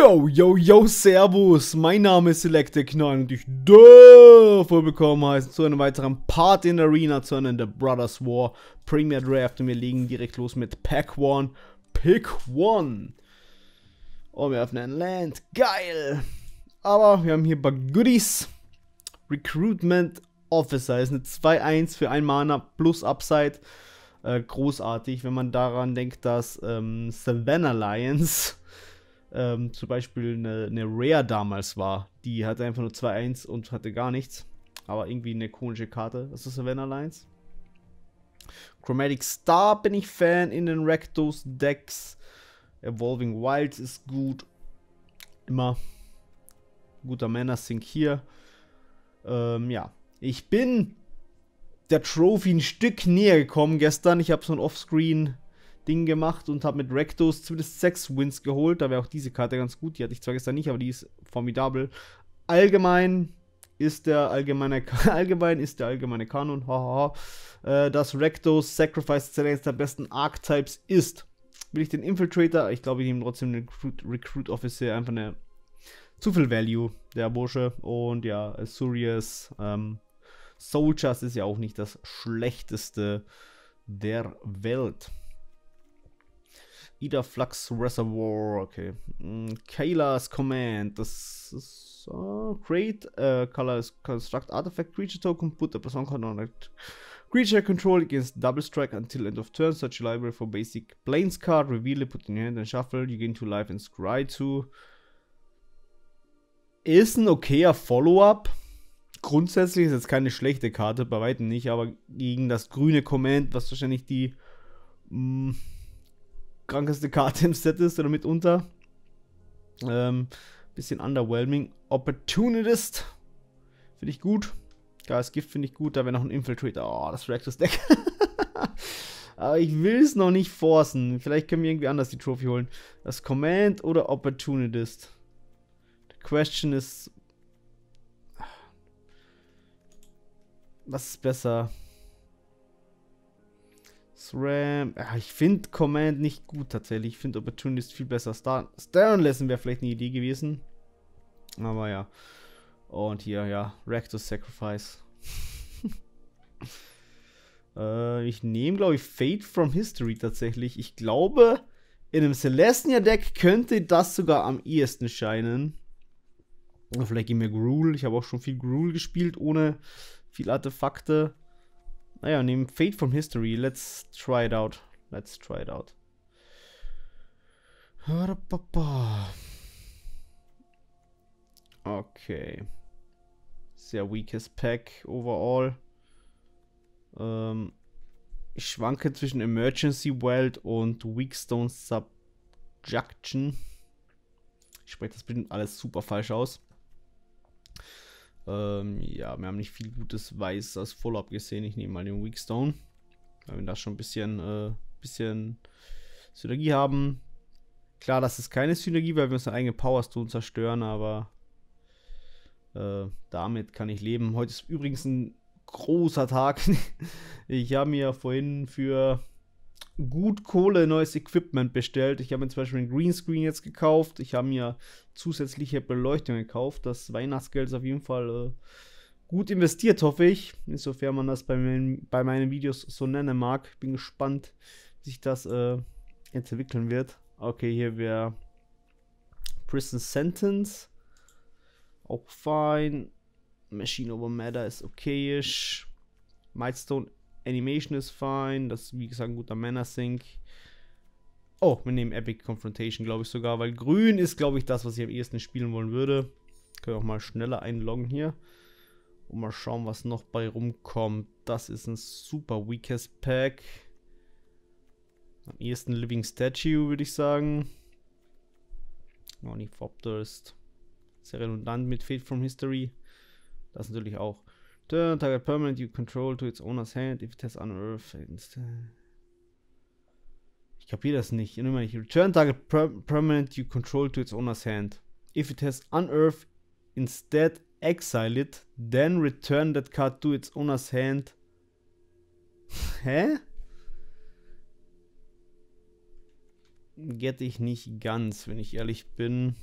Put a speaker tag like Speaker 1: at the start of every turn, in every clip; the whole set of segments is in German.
Speaker 1: Yo, yo, yo, servus, mein Name ist Selected Knall und ich darf willkommen heißen zu einem weiteren Part in Arena, zu einem The Brothers War Premier Draft und wir legen direkt los mit Pack 1, Pick 1. Und wir öffnen Land, geil. Aber wir haben hier ein paar Goodies. Recruitment Officer ist eine 2-1 für ein Mana plus Upside. Äh, großartig, wenn man daran denkt, dass ähm, Savannah Lions ähm, zum Beispiel eine, eine, Rare damals war. Die hatte einfach nur 2-1 und hatte gar nichts. Aber irgendwie eine komische Karte. Das ist Savannah Lines. Chromatic Star bin ich Fan in den Rectos Decks. Evolving Wilds ist gut. Immer. Guter Mana Sync hier. Ähm, ja. Ich bin der Trophy ein Stück näher gekommen gestern. Ich habe so ein Offscreen Ding gemacht und habe mit Rectos zumindest 6 Wins geholt. Da wäre auch diese Karte ganz gut. Die hatte ich zwar gestern nicht, aber die ist formidabel. Allgemein ist der allgemeine allgemein ist der allgemeine Kanon, hahaha, äh, dass Rectos Sacrifice eines der besten Archetypes ist. Will ich den Infiltrator? Ich glaube, ich nehme trotzdem den Recruit, Recruit Officer einfach eine zu viel Value, der Bursche. Und ja, Surius, ähm, Soldiers ist ja auch nicht das schlechteste der Welt. Ida Flux Reservoir, okay. Mm, Kayla's Command, das ist uh, Create uh, Colors Construct Artifact Creature Token, put plus one connect creature control against double strike until end of turn. Search your library for basic planes card, reveal it, put in your hand and shuffle. You gain two life and scry two. Ist ein okayer Follow-up. Grundsätzlich ist jetzt keine schlechte Karte, bei weitem nicht, aber gegen das grüne Command, was wahrscheinlich die mh, mm, krankeste Karte im Set ist oder mitunter. Ähm, bisschen underwhelming. Opportunist finde ich gut. Gas Gift finde ich gut. Da wäre noch ein Infiltrator. Oh, das Rectus Deck. Aber ich will es noch nicht forcen. Vielleicht können wir irgendwie anders die Trophy holen. Das Command oder Opportunist? The question is. Was ist besser? SRAM. Ja, ich finde Command nicht gut tatsächlich. Ich finde Opportunist viel besser. Star Stern wäre vielleicht eine Idee gewesen. Aber ja. Und hier, ja. Rectus Sacrifice. äh, ich nehme, glaube ich, Fate from History tatsächlich. Ich glaube, in einem Celestia-Deck könnte das sogar am ehesten scheinen. Vielleicht gehen wir Gruul. Ich habe auch schon viel Gruul gespielt, ohne viel Artefakte. Naja, nehmen Fate from History. Let's try it out. Let's try it out. Okay. Sehr weakes Pack overall. Ähm, ich schwanke zwischen Emergency Weld und Weakstone Subjection. Ich spreche das bestimmt alles super falsch aus. Ähm, ja, wir haben nicht viel gutes Weiß als Follow-up gesehen. Ich nehme mal den Weakstone. Weil wir da schon ein bisschen, äh, bisschen Synergie haben. Klar, das ist keine Synergie, weil wir unsere eigene Powerstone zerstören, aber äh, damit kann ich leben. Heute ist übrigens ein großer Tag. ich habe mir vorhin für gut Kohle neues Equipment bestellt. Ich habe mir zum Beispiel einen Greenscreen jetzt gekauft. Ich habe mir zusätzliche Beleuchtung gekauft. Das Weihnachtsgeld ist auf jeden Fall äh, gut investiert, hoffe ich. Insofern man das bei, mein, bei meinen Videos so nennen mag. Bin gespannt, wie sich das äh, entwickeln wird. Okay, hier wäre Prison Sentence. Auch fein. Machine Over Matter ist okayisch. Milestone Animation ist fein. Das ist, wie gesagt, ein guter Mana Sync. Oh, wir nehmen Epic Confrontation, glaube ich sogar, weil grün ist, glaube ich, das, was ich am ehesten spielen wollen würde. Können wir auch mal schneller einloggen hier. Und mal schauen, was noch bei rumkommt. Das ist ein super weakest Pack. Am ehesten Living Statue, würde ich sagen. Ornithopter sehr redundant mit Fate from History. Das natürlich auch. Turn target permanent you control to its owner's hand if it has unearthed. Ich kapiere das nicht. Immer nicht. Return target per permanent you control to its owner's hand. If it has unearthed, instead exile it, then return that card to its owner's hand. Hä? Get ich nicht ganz, wenn ich ehrlich bin.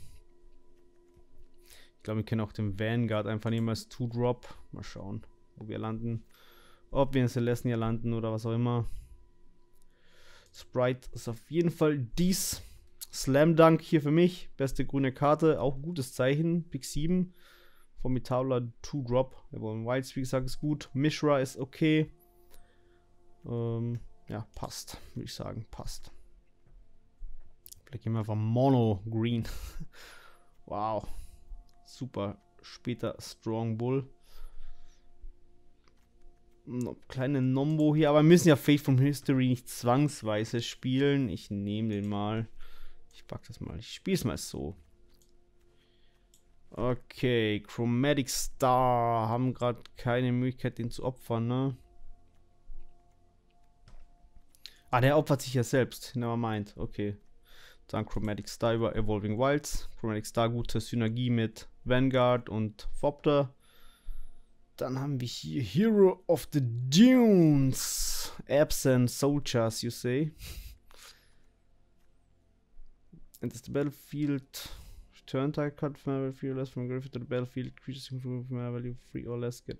Speaker 1: Glaube, wir können auch den Vanguard einfach nehmen als Two-Drop. Mal schauen, wo wir landen. Ob wir in Celestia landen oder was auch immer. Sprite ist auf jeden Fall dies. Slam Dunk hier für mich. Beste grüne Karte. Auch gutes Zeichen. Pick 7. Formidabler 2-Drop. Wilds, wie gesagt, ist gut. Mishra ist okay. Ähm, ja, passt. Würde ich sagen, passt. Vielleicht gehen wir einfach Mono Green. wow. Super. Später Strong Bull. Kleine Nombo hier, aber wir müssen ja Fate from History nicht zwangsweise spielen. Ich nehme den mal. Ich pack das mal. Ich spiele es mal so. Okay, Chromatic Star. Haben gerade keine Möglichkeit, den zu opfern, ne? Ah, der opfert sich ja selbst. Never mind. Okay. Dann Chromatic Star über Evolving Wilds. Chromatic Star, gute Synergie mit Vanguard und Fopter. Dann haben wir hier Hero of the Dunes. Absent Soldiers, you say. Enters the battlefield. Turn type card from value less from grave to the battlefield. Creatures from value free or less get.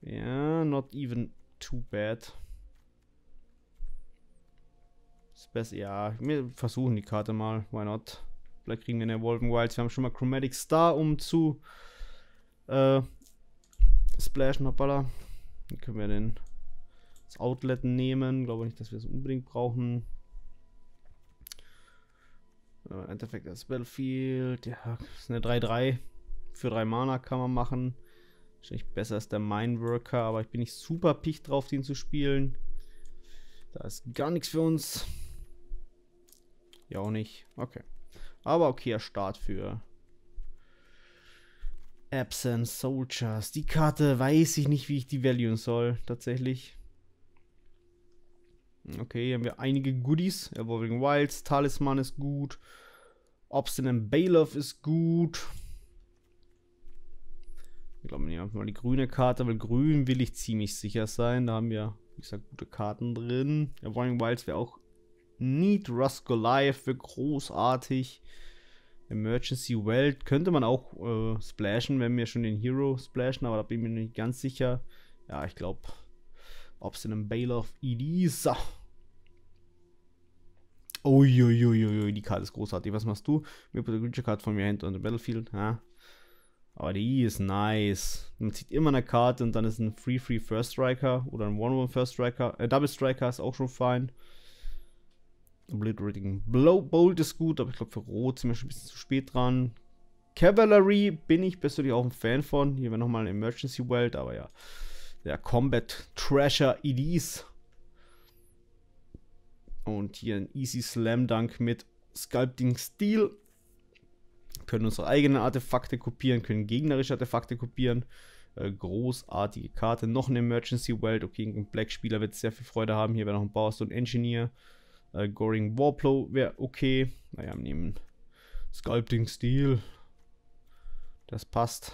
Speaker 1: Yeah, not even too bad. Beste, ja, wir versuchen die Karte mal. Why not? Vielleicht kriegen wir eine Evolving Wilds. Wir haben schon mal Chromatic Star, um zu äh, splashen. Hoppala. Dann können wir den das Outlet nehmen. Glaube nicht, dass wir es unbedingt brauchen. Im Endeffekt das Battlefield. Ja, ist eine 3-3. Für 3 Mana kann man machen. Wahrscheinlich besser als der Mineworker, aber ich bin nicht super picht drauf, den zu spielen. Da ist gar nichts für uns. Ja, auch nicht. Okay. Aber okayer Start für Absent Soldiers. Die Karte weiß ich nicht, wie ich die valuen soll, tatsächlich. Okay, hier haben wir einige Goodies. Evolving Wilds, Talisman ist gut. Obstinate Bailiff ist gut. Ich glaube, nehmen wir mal die grüne Karte, weil grün will ich ziemlich sicher sein. Da haben wir, wie gesagt, gute Karten drin. Evolving Wilds wäre auch Need Rust Goliath wäre großartig. Emergency Welt könnte man auch äh, splashen, wenn wir schon den Hero splashen, aber da bin ich mir nicht ganz sicher. Ja, ich glaube, ob es in einem Bale of Elisa. Uiuiuiui, die Karte ist großartig. Was machst du? Wir put a creature card von your hand on the battlefield. Ja. Aber die ist nice. Man zieht immer eine Karte und dann ist ein Free-Free First Striker oder ein One-One First Striker. Äh, Double Striker ist auch schon fein. Obliterating Blow Bolt ist gut, aber ich glaube für Rot sind wir schon ein bisschen zu spät dran. Cavalry bin ich persönlich auch ein Fan von. Hier wäre nochmal ein Emergency Welt, aber ja. Der Combat Treasure Elise. Und hier ein Easy Slam Dunk mit Sculpting Steel. Können unsere eigenen Artefakte kopieren, können gegnerische Artefakte kopieren. Äh, großartige Karte. Noch ein Emergency Welt. Okay, ein Black-Spieler wird sehr viel Freude haben. Hier wäre noch ein Bauerstone Engineer. Äh, Goring Warplow wäre okay. Naja, nehmen Sculpting Steel. Das passt.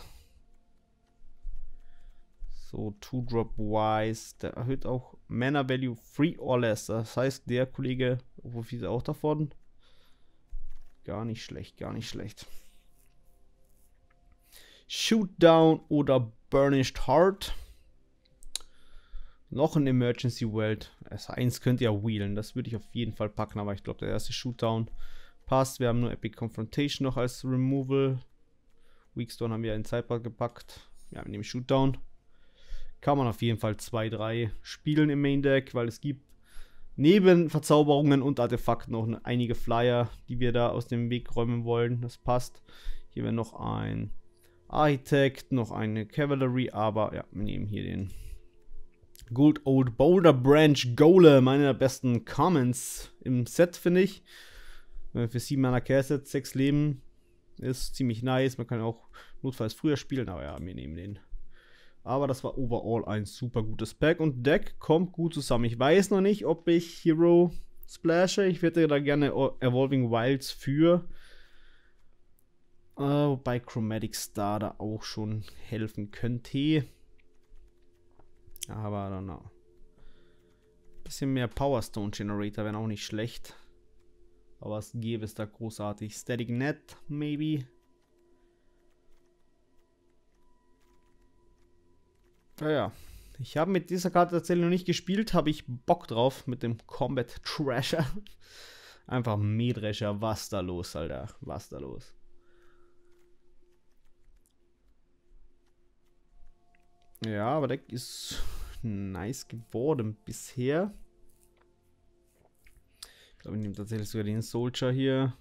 Speaker 1: So, Two-Drop-Wise. Der erhöht auch Mana Value Free or Less. Das heißt, der Kollege profitiert auch davon. Gar nicht schlecht, gar nicht schlecht. Shootdown oder Burnished Heart. Noch ein Emergency World. S1 könnte ja wheelen. Das würde ich auf jeden Fall packen, aber ich glaube, der erste Shootdown passt. Wir haben nur Epic Confrontation noch als Removal. Weakstone haben wir in Zeitbar gepackt. Ja, wir nehmen Shootdown. Kann man auf jeden Fall 2-3 spielen im Main Deck, weil es gibt neben Verzauberungen und Artefakten noch einige Flyer, die wir da aus dem Weg räumen wollen. Das passt. Hier wäre noch ein Architekt, noch eine Cavalry, aber ja, wir nehmen hier den Good Old Boulder Branch Golem, meine der besten Commons im Set, finde ich. Für 7 Mana Care-Set, 6 Leben, ist ziemlich nice. Man kann auch notfalls früher spielen, aber ja, wir nehmen den. Aber das war overall ein super gutes Pack und Deck kommt gut zusammen. Ich weiß noch nicht, ob ich Hero splashe. Ich hätte da gerne Evolving Wilds für. Äh, wobei Chromatic Star da auch schon helfen könnte. Aber I don't know. Bisschen mehr Powerstone Generator wäre auch nicht schlecht. Aber was gäbe es da großartig? Static Net, maybe? Ah naja, ich habe mit dieser Karte tatsächlich noch nicht gespielt, habe ich Bock drauf mit dem Combat Trasher. Einfach Mähdrescher, was da los, Alter, was da los. Ja, aber der ist nice geworden bisher. Ich glaube, ich nehme tatsächlich sogar den Soldier hier.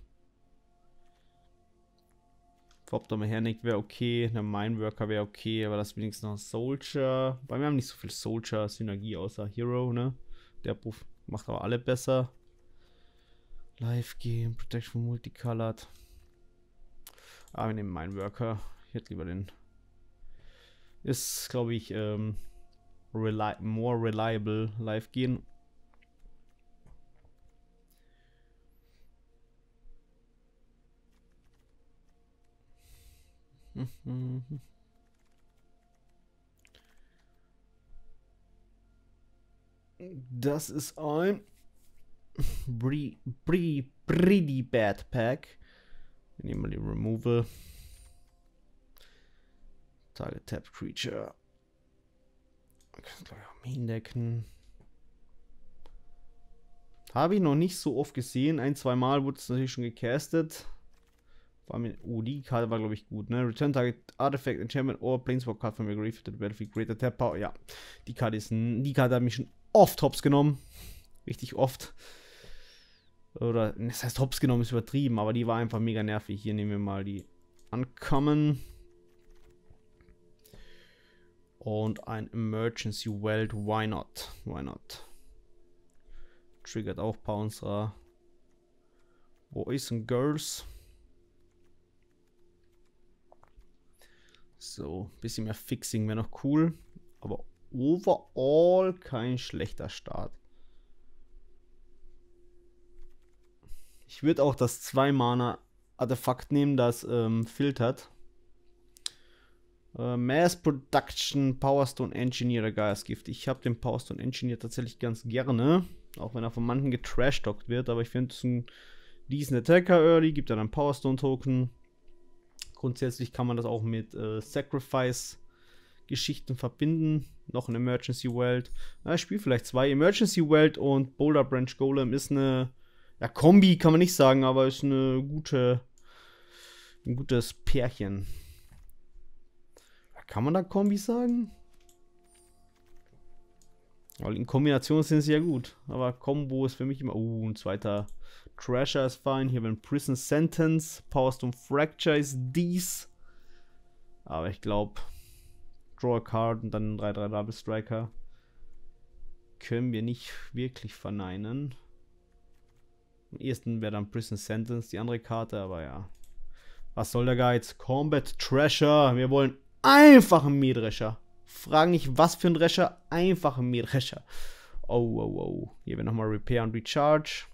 Speaker 1: Opta Mechanic wäre okay, der Mineworker wäre okay, aber das wenigstens noch ein Soldier. Weil wir haben nicht so viel Soldier-Synergie außer Hero, ne? Der Buff macht aber alle besser. Live Game, Protection Multicolored. Ah, wir nehmen Mineworker. Ich hätte lieber den. Ist, glaube ich, ähm, reli more reliable live gehen. Das ist ein Pretty Bad Pack. Wir nehmen mal die Removal. Target Tap Creature. Kann glaube ich auch Main decken. Habe ich noch nicht so oft gesehen. Ein, zwei Mal wurde es natürlich schon gecastet. Vor allem, oh, die Karte war, glaube ich, gut, ne? Return Target Artifact, Enchantment or Planeswalk Card from your Grave to the Battlefield Greater Tap Power. Ja, die Karte ist, die Karte hat mich schon oft hops genommen. Richtig oft. Oder, das heißt hops genommen ist übertrieben, aber die war einfach mega nervig. Hier nehmen wir mal die Uncommon. Und ein Emergency Welt. Why not? Why not? Triggert auch ein paar unserer Boys and Girls. So, bisschen mehr Fixing wäre noch cool. Aber overall kein schlechter Start. Ich würde auch das 2 Mana Artefakt nehmen, das ähm, filtert. Äh, Mass Production Powerstone Engineer Geistgift. Ich habe den Powerstone Engineer tatsächlich ganz gerne. Auch wenn er von manchen getrashtockt wird. Aber ich finde es ein decent Attacker Early. Gibt dann einen Powerstone Token. Grundsätzlich kann man das auch mit äh, Sacrifice-Geschichten verbinden. Noch ein Emergency Welt. Ja, ich spiele vielleicht zwei. Emergency Welt und Boulder Branch Golem ist eine ja, Kombi kann man nicht sagen, aber ist eine gute, ein gutes Pärchen. Kann man da Kombi sagen? Weil in Kombination sind sie ja gut. Aber Combo ist für mich immer. Uh, ein zweiter Trasher ist fein. Hier ein Prison Sentence. Powerstone Fracture ist dies. Aber ich glaube, Draw a Card und dann 3-3 Double Striker können wir nicht wirklich verneinen. Am ehesten wäre dann Prison Sentence die andere Karte, aber ja. Was soll der Guide? Combat Treasure. Wir wollen einfachen Mähdrescher. Fragen nicht, was für ein Drescher. Einfachen Mähdrescher. Oh, oh, oh. Hier wäre nochmal Repair und Recharge.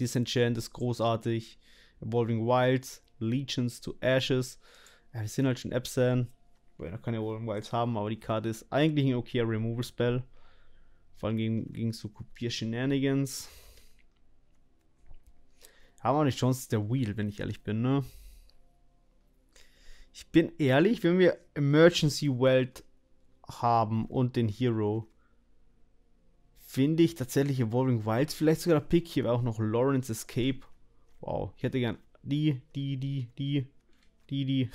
Speaker 1: Disenchant ist großartig. Evolving Wilds, Legions to Ashes. Ja, wir sind halt schon Epson. Wir noch keine Evolving Wilds haben, aber die Karte ist eigentlich ein okayer Removal Spell. Vor allem gegen, gegen so Kopier-Shenanigans. Haben wir nicht Chance, der Wheel, wenn ich ehrlich bin, ne? Ich bin ehrlich, wenn wir Emergency Welt haben und den Hero, finde ich tatsächlich Evolving Wilds vielleicht sogar der Pick. Hier wäre auch noch Lawrence Escape. Wow, ich hätte gern die, die, die, die, die, die.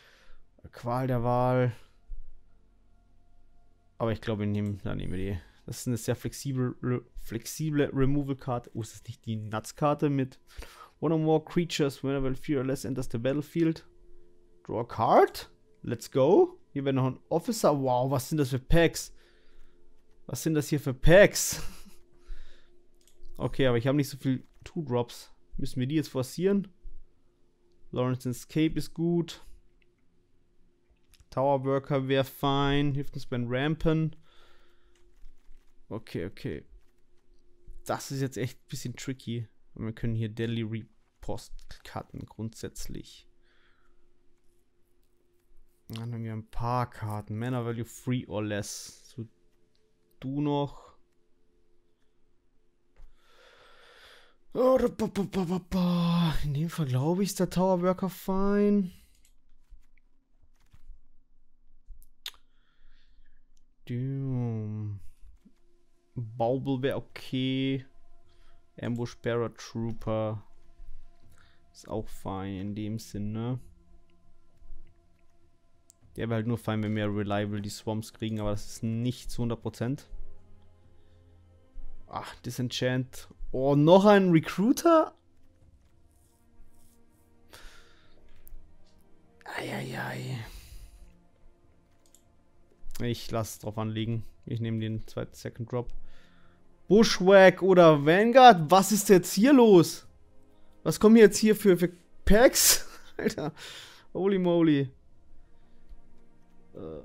Speaker 1: Qual der Wahl. Aber ich glaube, wir nehmen, dann nehmen wir die. Das ist eine sehr flexible, flexible Removal-Karte. Oh, ist das nicht die Nuts-Karte mit One or more creatures whenever fear or less enters the battlefield? Draw a card? Let's go. Hier wäre noch ein Officer. Wow, was sind das für Packs? Was sind das hier für Packs? okay, aber ich habe nicht so viel Two-Drops. Müssen wir die jetzt forcieren? Lawrence Escape ist gut. Tower Worker wäre fein. Hilft uns beim Rampen. Okay, okay. Das ist jetzt echt ein bisschen tricky. Wir können hier Deadly Repost cutten, grundsätzlich. Dann haben wir ein paar Karten. Mana Value 3 or Less. So, du noch. Oh, in dem Fall glaube ich, ist der Tower Worker fein. Damn. Baubel wäre okay. Ambush Bearer Trooper ist auch fein in dem Sinne. Der wäre halt nur fein, wenn wir reliable die Swamps kriegen, aber das ist nicht zu 100%. Ach, Disenchant. Oh, noch ein Recruiter? Eieiei. Ich lasse es drauf anliegen. Ich nehme den zweiten Second Drop. Bushwack oder Vanguard? Was ist jetzt hier los? Was kommen jetzt hier für, für Packs? Alter. Holy moly. Uh,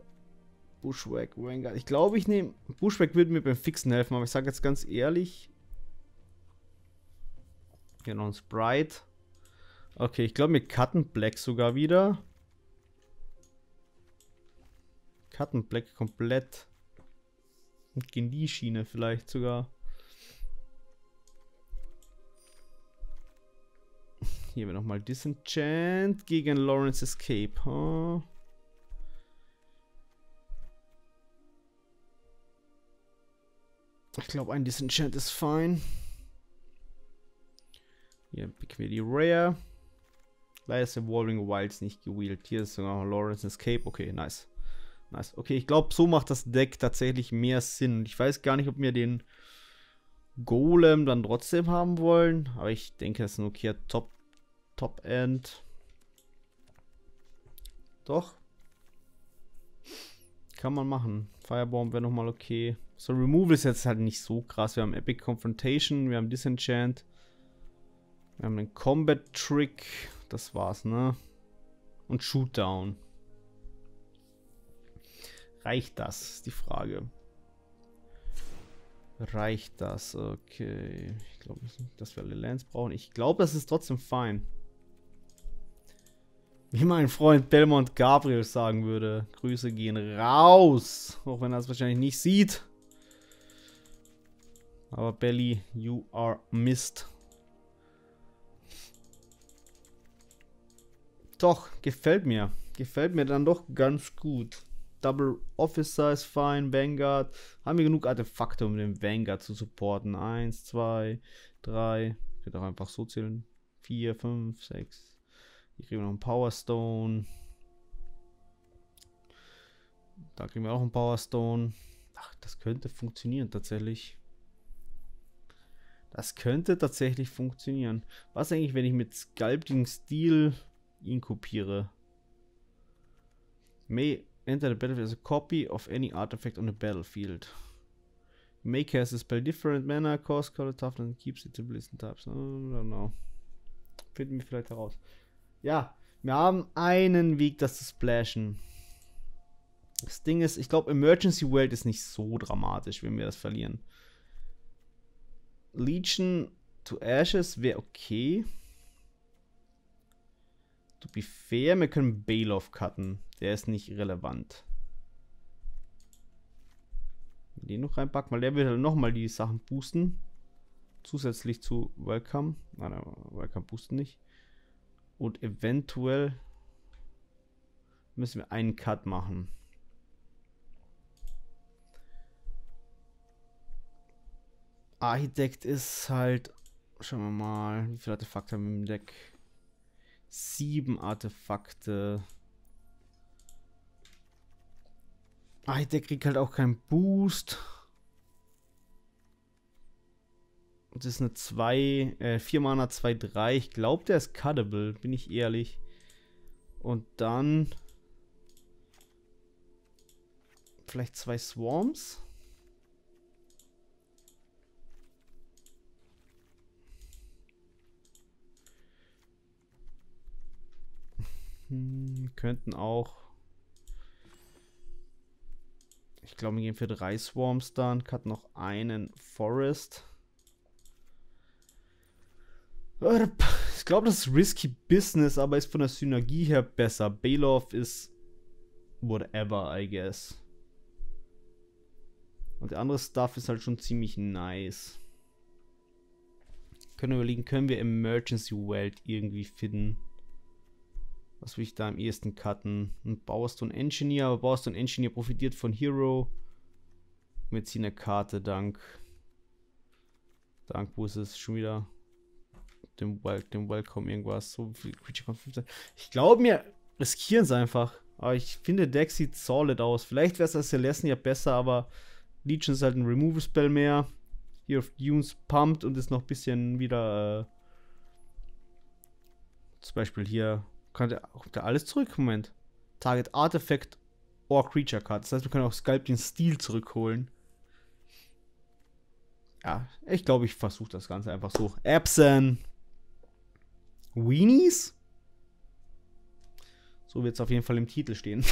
Speaker 1: Bushwack, Vanguard. Ich glaube, ich nehme. Bushwack würde mir beim Fixen helfen, aber ich sage jetzt ganz ehrlich. Hier noch ein Sprite. Okay, ich glaube, wir cutten Black sogar wieder. Cutten Black komplett. Und gehen die Schiene vielleicht sogar. Hier wir nochmal Disenchant gegen Lawrence Escape. Huh? Ich glaube, ein Disenchant ist fein. Hier picken wir die Rare. Leider ist Evolving Wilds nicht gewheelt. Hier ist sogar Lawrence Escape. Okay, nice. Nice. Okay, ich glaube, so macht das Deck tatsächlich mehr Sinn. Ich weiß gar nicht, ob wir den Golem dann trotzdem haben wollen. Aber ich denke, das ist ein okayer Top, Top End. Doch. Kann man machen. Firebomb wäre nochmal okay. So, Removal ist jetzt halt nicht so krass. Wir haben Epic Confrontation, wir haben Disenchant. Wir haben einen Combat Trick. Das war's, ne? Und Shootdown. Reicht das? Ist die Frage. Reicht das? Okay. Ich glaube nicht, dass wir alle Lands brauchen. Ich glaube, das ist trotzdem fein. Wie mein Freund Belmont Gabriel sagen würde. Grüße gehen raus. Auch wenn er es wahrscheinlich nicht sieht. Aber Belly, you are missed. Doch, gefällt mir. Gefällt mir dann doch ganz gut. Double Officer ist fein, Vanguard. Haben wir genug Artefakte, um den Vanguard zu supporten? Eins, zwei, drei. Ich könnte auch einfach so zählen. Vier, fünf, sechs. Hier kriegen wir noch einen Power Stone. Da kriegen wir auch einen Power Stone. Ach, das könnte funktionieren tatsächlich. Das könnte tatsächlich funktionieren. Was eigentlich, wenn ich mit Sculpting Steel ihn kopiere? May Enter the battlefield as a copy of any artifact on the battlefield. May cast a spell different mana, cost, color, toughness, keeps it to listen types. I don't know. Finden wir vielleicht heraus. Ja, wir haben einen Weg, das zu splashen. Das Ding ist, ich glaube, Emergency World ist nicht so dramatisch, wenn wir das verlieren. Legion to Ashes wäre okay. To be fair, wir können Bailoff cutten. Der ist nicht relevant. Den noch reinpacken, weil der wird halt nochmal die Sachen boosten. Zusätzlich zu Welcome. Nein, nein, Welcome boosten nicht. Und eventuell müssen wir einen Cut machen. Architekt ist halt. Schauen wir mal, wie viele Artefakte haben wir im Deck? Sieben Artefakte. Der kriegt halt auch keinen Boost. Das ist eine 2, äh, 4 Mana 2, 3. Ich glaube, der ist cuttable, bin ich ehrlich. Und dann. Vielleicht zwei Swarms? Hm, könnten auch Ich glaube, wir gehen für drei Swarms dann. Cut noch einen Forest. Ich glaube, das ist risky Business, aber ist von der Synergie her besser. Bailoff ist whatever, I guess. Und der andere Stuff ist halt schon ziemlich nice. Können wir überlegen, können wir Emergency Welt irgendwie finden? Was will ich da am ehesten cutten? Ein Bauerstone Engineer, aber Bauerstone Engineer profitiert von Hero. Wir ziehen eine Karte dank Dank, wo ist es schon wieder? Dem, Wel dem Welcome irgendwas. So viel Creature Ich glaube mir, riskieren es einfach. Aber ich finde, Deck sieht solid aus. Vielleicht wäre es als Celestin ja besser, aber Legion ist halt ein Removal-Spell mehr. Hier auf Dunes pumpt und ist noch ein bisschen wieder. Äh, zum Beispiel hier. Kann der, kommt der alles zurück? Moment. Target Artifact or Creature Card. Das heißt, wir können auch Sculpting Steel zurückholen. Ja, ich glaube, ich versuche das Ganze einfach so. Epson. Weenies? So wird es auf jeden Fall im Titel stehen.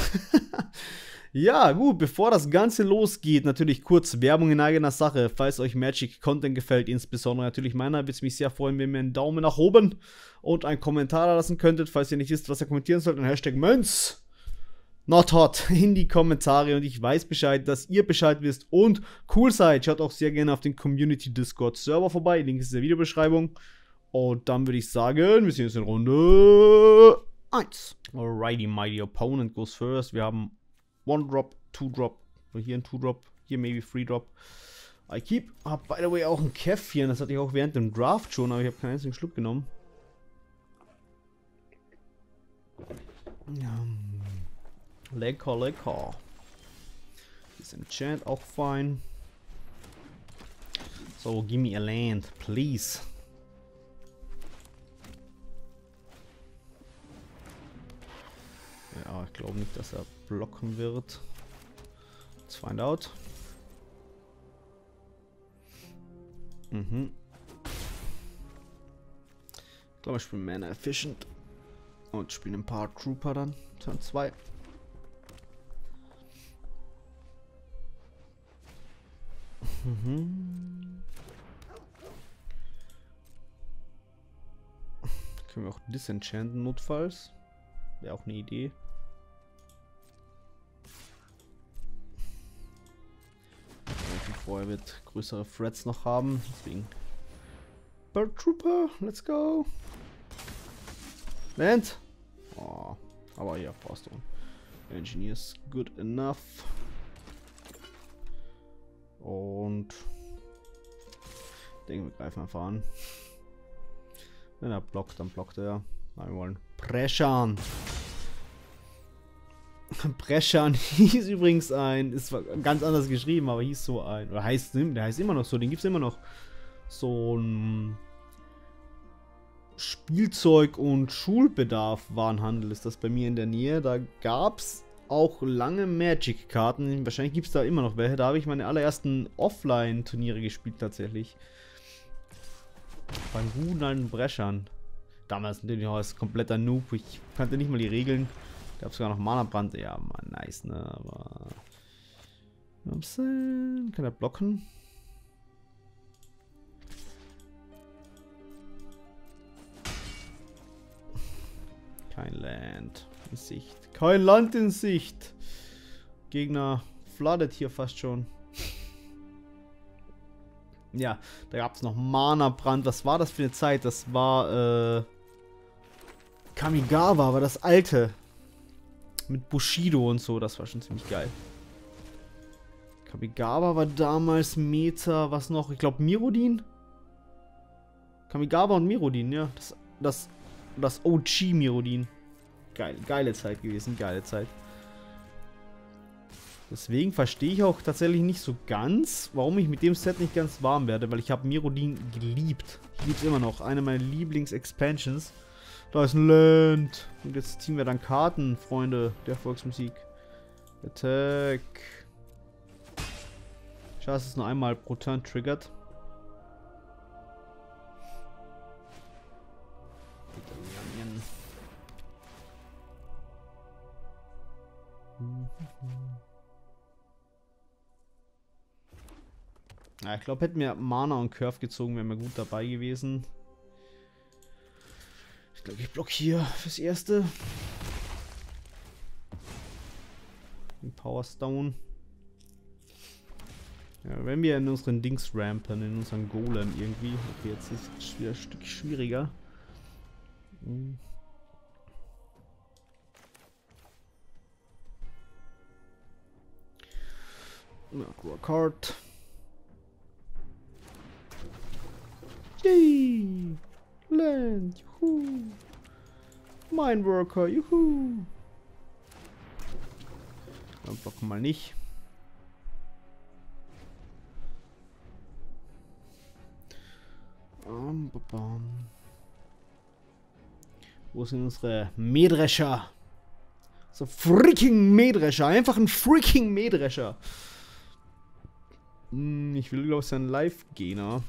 Speaker 1: ja, gut, bevor das Ganze losgeht, natürlich kurz Werbung in eigener Sache. Falls euch Magic Content gefällt, insbesondere natürlich meiner, würde es mich sehr freuen, wenn ihr mir einen Daumen nach oben und einen Kommentar da lassen könntet. Falls ihr nicht wisst, was ihr kommentieren sollt, dann Hashtag Mönz. Not hot in die Kommentare und ich weiß Bescheid, dass ihr Bescheid wisst und cool seid. Schaut auch sehr gerne auf den Community Discord Server vorbei. Link ist in der Videobeschreibung. Und dann würde ich sagen, wir sehen uns in Runde 1. Alrighty, mighty opponent goes first. Wir haben One Drop, Two Drop. Hier ein Two Drop, hier maybe Free Drop. I keep. Hab by the way auch ein Käffchen. Das hatte ich auch während dem Draft schon, aber ich habe keinen einzigen Schluck genommen. Ja. Lecker, lecker. Disenchant auch fein. So, give me a land, please. Ja, ich glaube nicht, dass er blocken wird. Let's find out. Mhm. Ich glaube, ich spiele Mana Efficient. Und spiele ein paar Trooper dann. Turn 2. Mhm. Können wir auch disenchanten notfalls. Wäre auch eine Idee. Vorher wird größere Threads noch haben. Deswegen. Bird Trooper, let's go. Land. Oh, aber ja, passt schon. Engineers good enough. Und ich denke, wir greifen einfach an. Wenn er blockt, dann blockt er. Nein, wir wollen Preschan. Preschan hieß übrigens ein, ist ganz anders geschrieben, aber hieß so ein, oder heißt, der heißt immer noch so, den gibt es immer noch. So ein Spielzeug- und Schulbedarf Warenhandel ist das bei mir in der Nähe. Da gab es auch lange Magic-Karten. Wahrscheinlich gibt es da immer noch welche. Da habe ich meine allerersten Offline-Turniere gespielt tatsächlich. Beim guten alten Breschern. Damals natürlich auch als kompletter Noob. Ich kannte nicht mal die Regeln. Gab sogar noch Mana-Brand. Ja, man, nice, ne? Aber... Kann er blocken? Kein Land in Sicht. Kein Land in Sicht. Gegner flooded hier fast schon. ja, da gab es noch Mana-Brand. Was war das für eine Zeit? Das war, äh... Kamigawa war das alte. Mit Bushido und so. Das war schon ziemlich geil. Kamigawa war damals Meta. Was noch? Ich glaube Mirodin? Kamigawa und Mirodin, ja. Das, das das OG Mirodin. Geil, geile Zeit gewesen, geile Zeit. Deswegen verstehe ich auch tatsächlich nicht so ganz, warum ich mit dem Set nicht ganz warm werde, weil ich habe Mirodin geliebt. Ich liebe es immer noch. Eine meiner Lieblings-Expansions. Da ist ein Land. Und jetzt ziehen wir dann Karten, Freunde der Volksmusik. Attack. Schade, dass es nur einmal pro Turn triggert. Ja, ich glaube, hätten wir Mana und Curve gezogen, wären wir gut dabei gewesen. Ich glaube, ich blockiere fürs Erste. Den Power Stone. Ja, wenn wir in unseren Dings rampen, in unseren Golem irgendwie. Okay, jetzt ist es wieder ein Stück schwieriger. Hm. Ja, Card. Mein Worker, juhu. Dann blocken mal nicht. Um, Wo sind unsere Mähdrescher? So freaking Mähdrescher. Einfach ein freaking Mähdrescher. Hm, ich will, glaube ich, seinen Live-Gener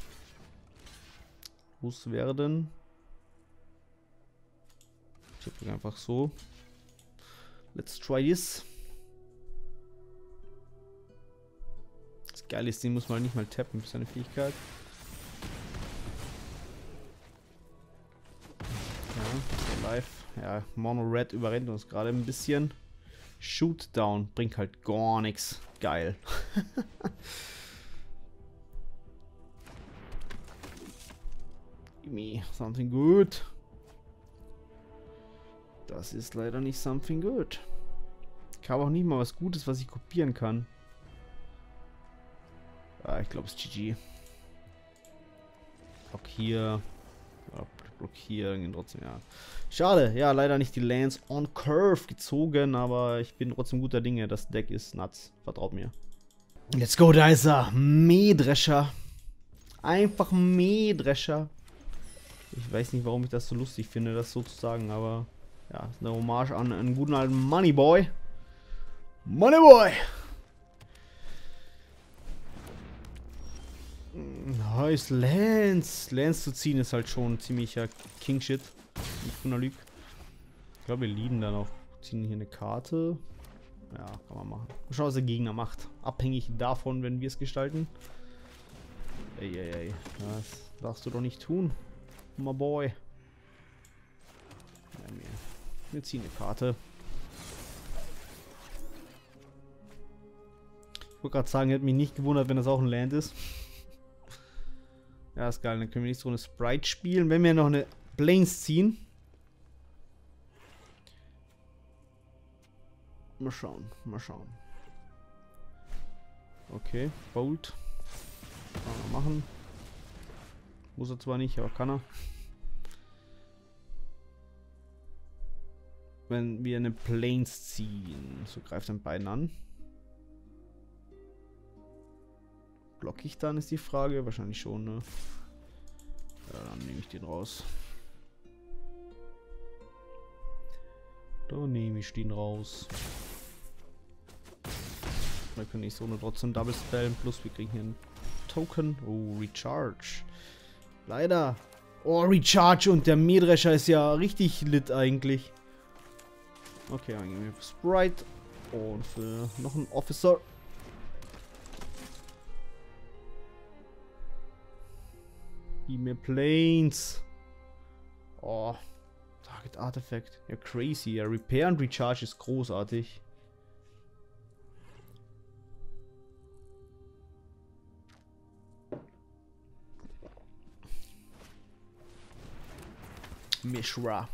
Speaker 1: loswerden. Ich habe einfach so. Let's try this. Das Geile ist, den muss man nicht mal tappen für seine Fähigkeit. Ja, live. Ja, Mono Red überrennt uns gerade ein bisschen. Shootdown bringt halt gar nichts. Geil. Give me something good. Das ist leider nicht something good. Ich habe auch nicht mal was Gutes, was ich kopieren kann. Ah, ich glaube es ist GG. Block hier. Ja, blockieren trotzdem, ja. Schade, ja, leider nicht die Lance on Curve gezogen, aber ich bin trotzdem guter Dinge. Das Deck ist nuts. Vertraut mir. Let's go, da ist er. Mähdrescher. Einfach Mähdrescher. Ich weiß nicht, warum ich das so lustig finde, das so zu sagen, aber ja, ist eine Hommage an einen guten alten Moneyboy. Moneyboy! Nice, Lance. Lance zu ziehen ist halt schon ziemlicher King-Shit. Ich glaube, wir lieben dann auch. Ziehen hier eine Karte. Ja, kann man machen. Mal schauen, was der Gegner macht. Abhängig davon, wenn wir es gestalten. Ey, ey, ey. Das darfst du doch nicht tun. My boy. Wir ziehen eine Karte. Ich wollte gerade sagen, hätte mich nicht gewundert, wenn das auch ein Land ist. Ja, ist geil. Dann können wir nicht so eine Sprite spielen. Wenn wir noch eine Planes ziehen. Mal schauen, mal schauen. Okay, Bolt. Kann man machen. Muss er zwar nicht, aber kann er. Wenn wir eine Planes ziehen. So greift dann beiden an. Block ich dann, ist die Frage. Wahrscheinlich schon, ne? Ja, dann nehme ich den raus. Da nehme ich den raus. Da kann ich so eine trotzdem Double spellen. Plus wir kriegen hier einen Token. Oh, Recharge. Leider. Oh, Recharge und der Mähdrescher ist ja richtig lit eigentlich. Okay, dann gehen wir für Sprite. Und für noch einen Officer. Gib mir Planes. Oh. Target Artifact. Ja, crazy. Ja, Repair und Recharge ist großartig. Mishra.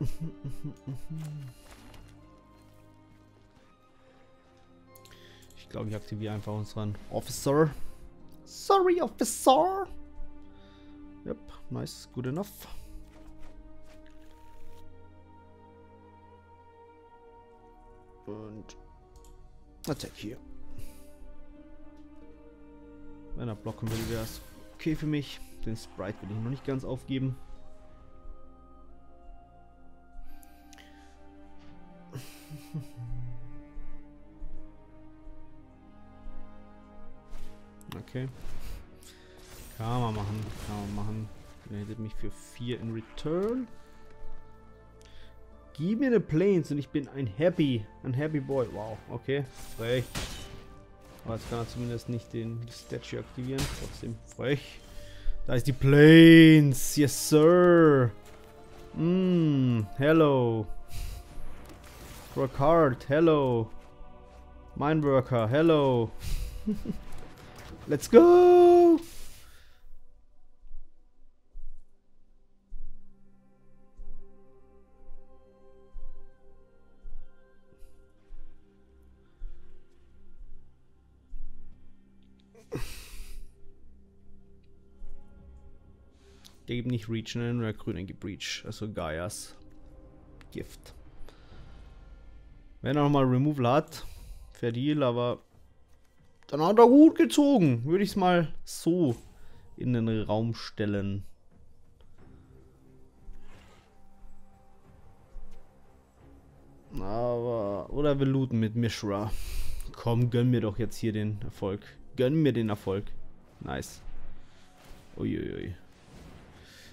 Speaker 1: Ich glaube, ich aktiviere einfach unseren Officer. Sorry, Officer. Yep, nice, good enough. Und Attack hier. Wenn er blocken will, wäre es okay für mich. Den Sprite will ich noch nicht ganz aufgeben. Okay. Kann man machen, kann man machen. Ihr hättet mich für 4 in Return. Gib mir eine Planes und ich bin ein Happy, ein Happy Boy. Wow, okay, frech. Aber jetzt kann er zumindest nicht den Statue aktivieren. Trotzdem frech. Da ist die Planes. Yes, sir. Mmm, hello. Work hard, hello. Mineworker, hello. Let's go! Der gibt nicht Regional, nur der grüne gibt Breach. Also Gaias Gift. Wenn er nochmal Removal hat, Deal, aber dann hat er gut gezogen. Würde ich es mal so in den Raum stellen. Aber, oder wir looten mit Mishra. Komm, gönn mir doch jetzt hier den Erfolg. Gönn mir den Erfolg. Nice. Uiuiui.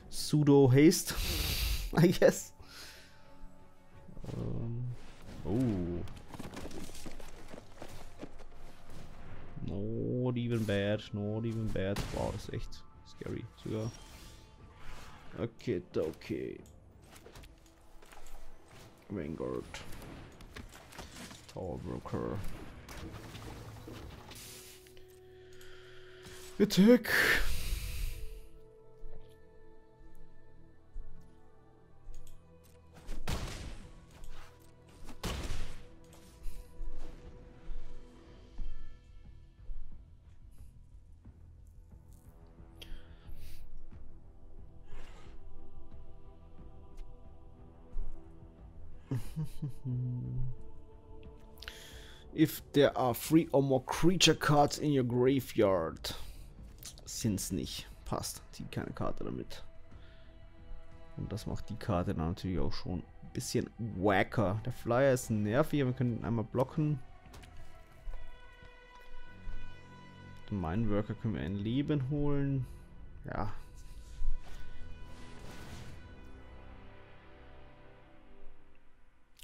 Speaker 1: Pseudo Haste, I guess. Um, oh. Not even bad, not even bad. Wow, das ist echt scary sogar. Okay, okay. Vanguard. Tower Broker. Attack. If there are three or more creature cards in your graveyard. Sind's nicht. Passt. Zieht keine Karte damit. Und das macht die Karte dann natürlich auch schon ein bisschen wacker. Der Flyer ist nervig, aber wir können ihn einmal blocken. Den Worker können wir ein Leben holen. Ja.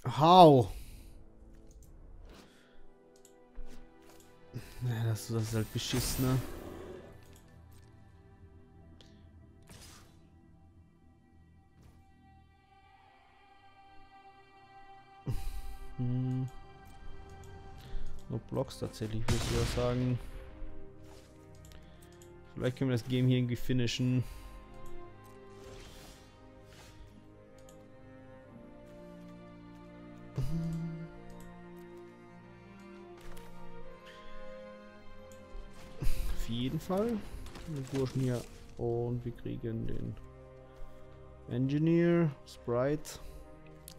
Speaker 1: How? Ja, das, das ist halt beschissen, ne? Hm. Blocks tatsächlich, würde ich auch sagen. Vielleicht können wir das Game hier irgendwie finishen. Fall. Burschen hier. Und wir kriegen den Engineer, Sprite.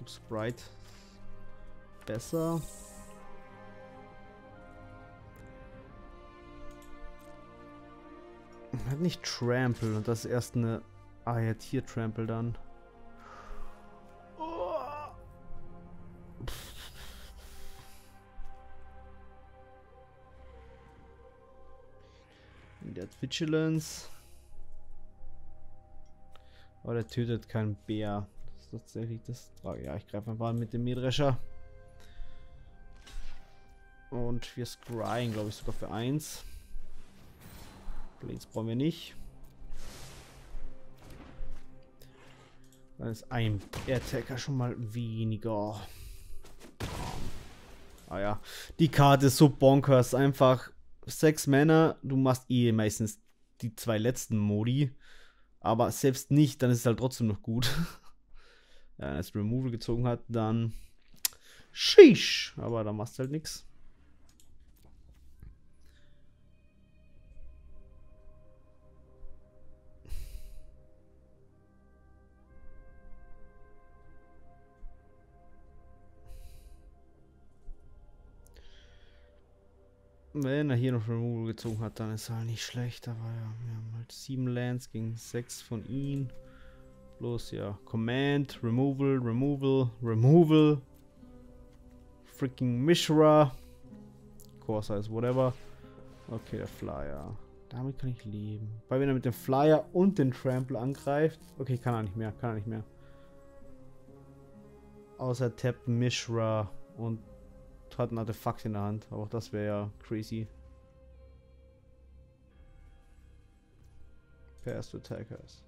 Speaker 1: Sprite besser. Hat nicht Trample und das ist erst eine. Ah, ja, Tier Trample dann. Vigilance. Aber der tötet keinen Bär. Das ist tatsächlich das. Oh, ja, ich greife einfach mit dem Mähdrescher. Und wir scryen, glaube ich, sogar für 1. Blades brauchen wir nicht. Dann ist ein Attacker schon mal weniger. Ah ja, die Karte ist so bonkers. Einfach sechs Männer, du machst eh meistens die zwei letzten Modi. Aber selbst nicht, dann ist es halt trotzdem noch gut. ja, das Removal gezogen hat, dann. Sheesh! Aber da machst du halt nichts. Wenn er hier noch Removal gezogen hat, dann ist er halt nicht schlecht. Aber ja, wir haben halt 7 Lands gegen 6 von ihm. Bloß ja, Command, Removal, Removal, Removal. Freaking Mishra. Core Size, whatever. Okay, der Flyer. Damit kann ich leben. Weil wenn er mit dem Flyer und den Trample angreift. Okay, kann er nicht mehr, kann er nicht mehr. Außer tappt Mishra und hat ein Artefakt in der Hand. Aber auch das wäre ja crazy. To attackers.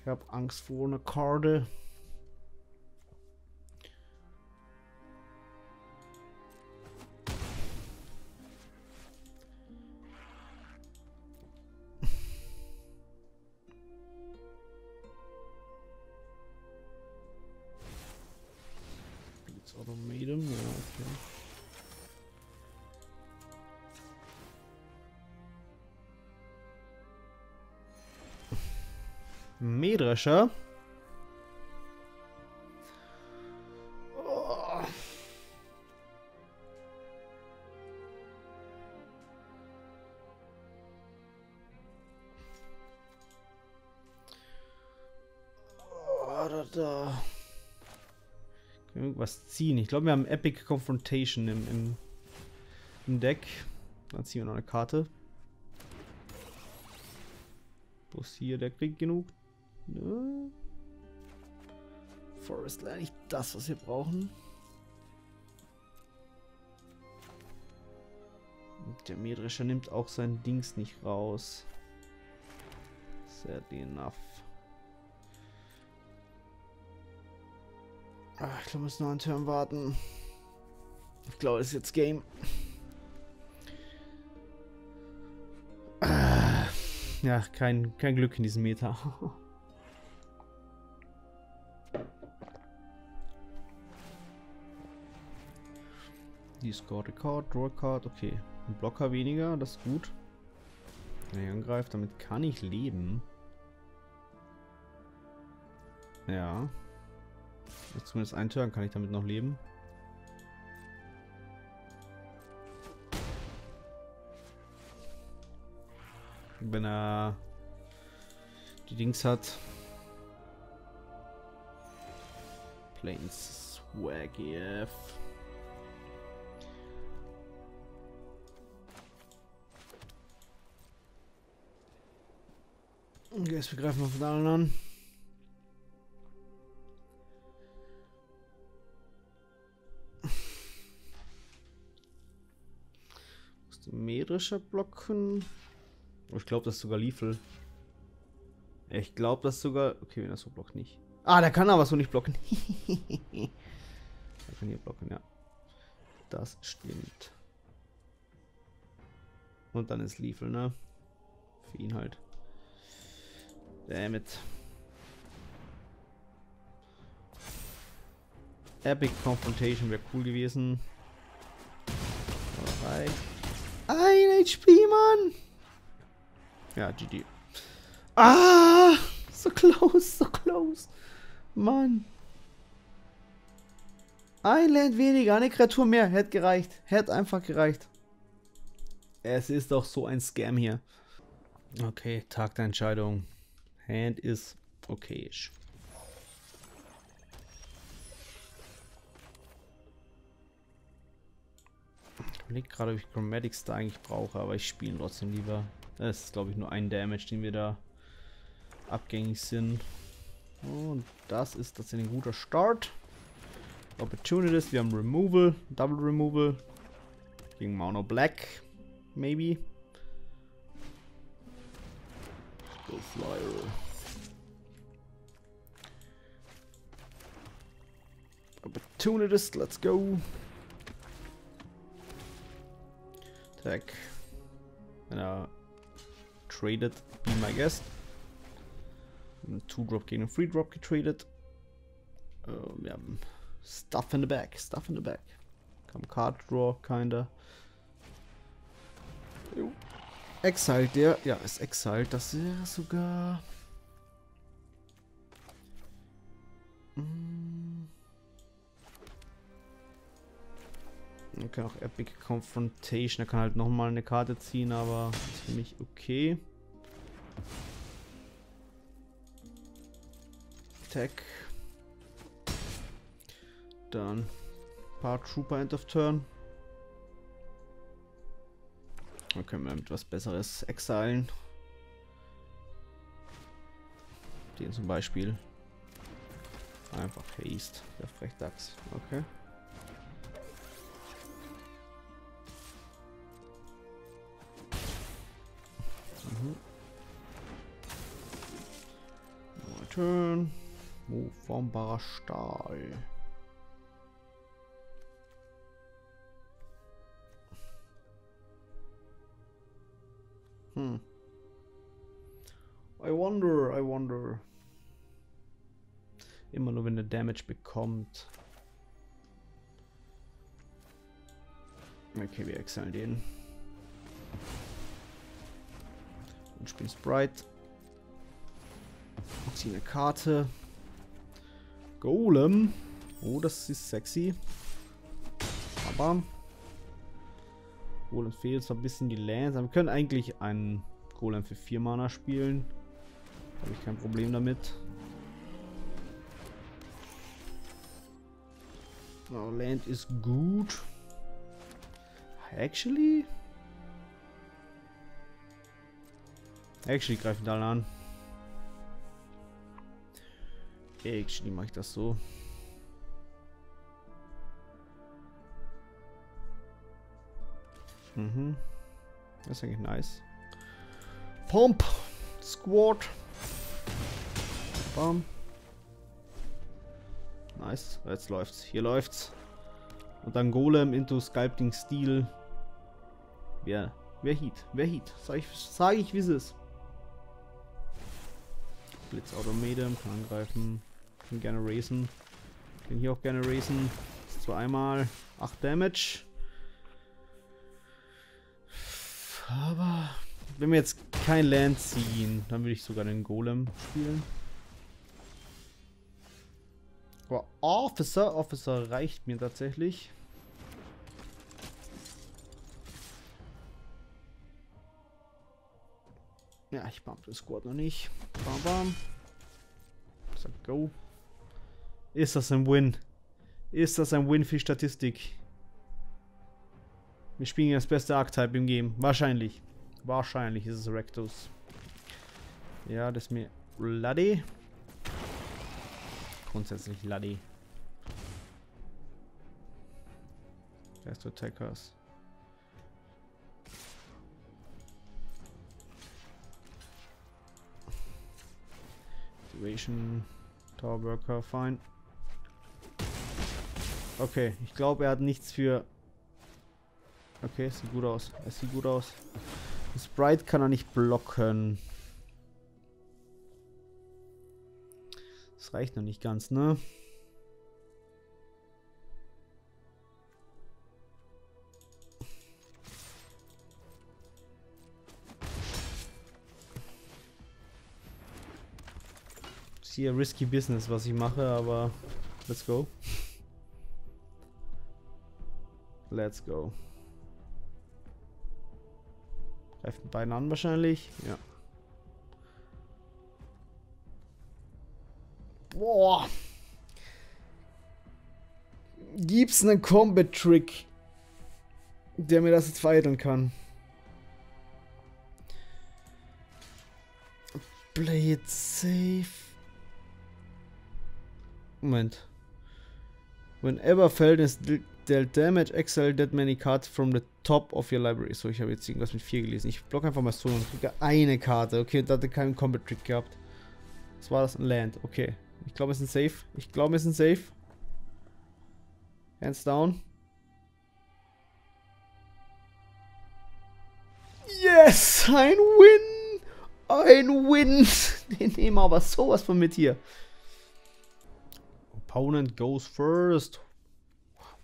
Speaker 1: Ich habe Angst vor einer Karte. Mähdrescher. Oh. Irgendwas ziehen? Ich glaube, wir haben Epic Confrontation im, im, im Deck. Dann ziehen wir noch eine Karte. Bloß hier, der kriegt genug. Ne? Forest leider nicht das, was wir brauchen. Und der Mähdrescher nimmt auch sein Dings nicht raus. Sadly enough. Ach, ich glaube, wir müssen noch einen Turn warten. Ich glaube, es ist jetzt Game. Ah, ja, kein, kein Glück in diesem Meter. Die scored a card, draw card, okay. Ein Blocker weniger, das ist gut. Wenn er angreift, damit kann ich leben. Ja. Zumindest einen Turn kann ich damit noch leben. Wenn er die Dings hat. Planes Swag EF. Jetzt begreifen wir von da an. Mähdrescher blocken. Oh, ich glaube, das ist sogar Liefel. Ich glaube, das sogar... Okay, wenn er so blockt, nicht. Ah, der kann aber so nicht blocken. der kann hier blocken, ja. Das stimmt. Und dann ist Liefel, ne? Für ihn halt. Damit. Epic Confrontation wäre cool gewesen. Ein HP, Mann! Ja, GG. Ah! So close, so close. Mann. Ein Land weniger, eine Kreatur mehr. Hätte gereicht. Hätte einfach gereicht. Es ist doch so ein Scam hier. Okay, Tag der Entscheidung. Hand ist okayisch. Ich überlege gerade, ob ich Chromatics da eigentlich brauche, aber ich spiele trotzdem lieber. Das ist, glaube ich, nur ein Damage, den wir da abgängig sind. Und das ist tatsächlich ein guter Start. Opportunities, wir haben Removal, Double Removal. Gegen Mono Black, maybe. Go Flyer. Opportunities, let's go. Attack. Wenn er traded, be my guest. Ein 2-Drop gegen einen 3-Drop getradet. Uh, wir haben Stuff in the back, Stuff in the back. Kam Card Draw, kinda. Jo. Exiled der, ja, ist exiled. Das wäre sogar... Man kann auch Epic Confrontation. Er kann halt nochmal eine Karte ziehen, aber ist für mich okay. Attack. Dann paar Trooper End of Turn. Dann können wir mit was Besseres exilen. Den zum Beispiel. Einfach Haste, der Frechdachs. Okay. Mhm. Turn. Oh, formbarer Stahl. Hm. I wonder, I wonder. Immer nur, wenn er Damage bekommt. Okay, wir exceln den. Und spielen Sprite. Und ziehen eine Karte. Golem. Oh, das ist sexy. Aber Golem fehlt zwar ein bisschen die Lands, aber wir können eigentlich einen Golem für 4 Mana spielen. Habe ich kein Problem damit. Oh, Land ist gut. Actually? Actually greifen da an. Actually mache ich das so. Mhm. Das ist eigentlich nice. Pump! Squad! Bam. Nice. Jetzt läuft's. Hier läuft's. Und dann Golem into Sculpting Steel. Wer, wer Heat? Wer Heat? Sag ich, sag ich wie es ist. Blitz Automedem, kann angreifen. Kann gerne racen. Kann hier auch gerne racen. Zwar einmal 8 Damage. Aber wenn wir jetzt kein Land ziehen, dann würde ich sogar den Golem spielen. Aber Officer, Officer reicht mir tatsächlich. Ja, ich bump den Squad noch nicht. Bam, bam. Sag go. Ist das ein Win? Ist das ein Win für Statistik? Wir spielen das beste Archetype im Game. Wahrscheinlich. Wahrscheinlich ist es Rectus. Ja, das ist mir Laddy. Grundsätzlich Laddy. Best Attackers. Duration. Tower Worker, fine. Okay, ich glaube, er hat nichts für Okay, sieht gut aus. Es sieht gut aus. Den Sprite kann er nicht blocken. Das reicht noch nicht ganz, ne? ist hier risky business, was ich mache, aber let's go. Let's go. Greift mit beiden an wahrscheinlich. Ja. Boah. Gibt's einen Combat-Trick, der mir das jetzt vereiteln kann? Play it safe. Moment. Whenever felt is dealt damage, exile that many cards from the top of your library. So, ich habe jetzt irgendwas mit 4 gelesen. Ich block einfach mal so und kriege eine Karte. Okay, da hatte keinen Combat Trick gehabt. Was war das? Ein Land. Okay. Ich glaube, es ist ein Safe. Ich glaube, es ist ein Safe. Hands down. Yes! Ein Win! Ein Win! Den nehmen wir aber sowas von mit hier. Opponent goes first.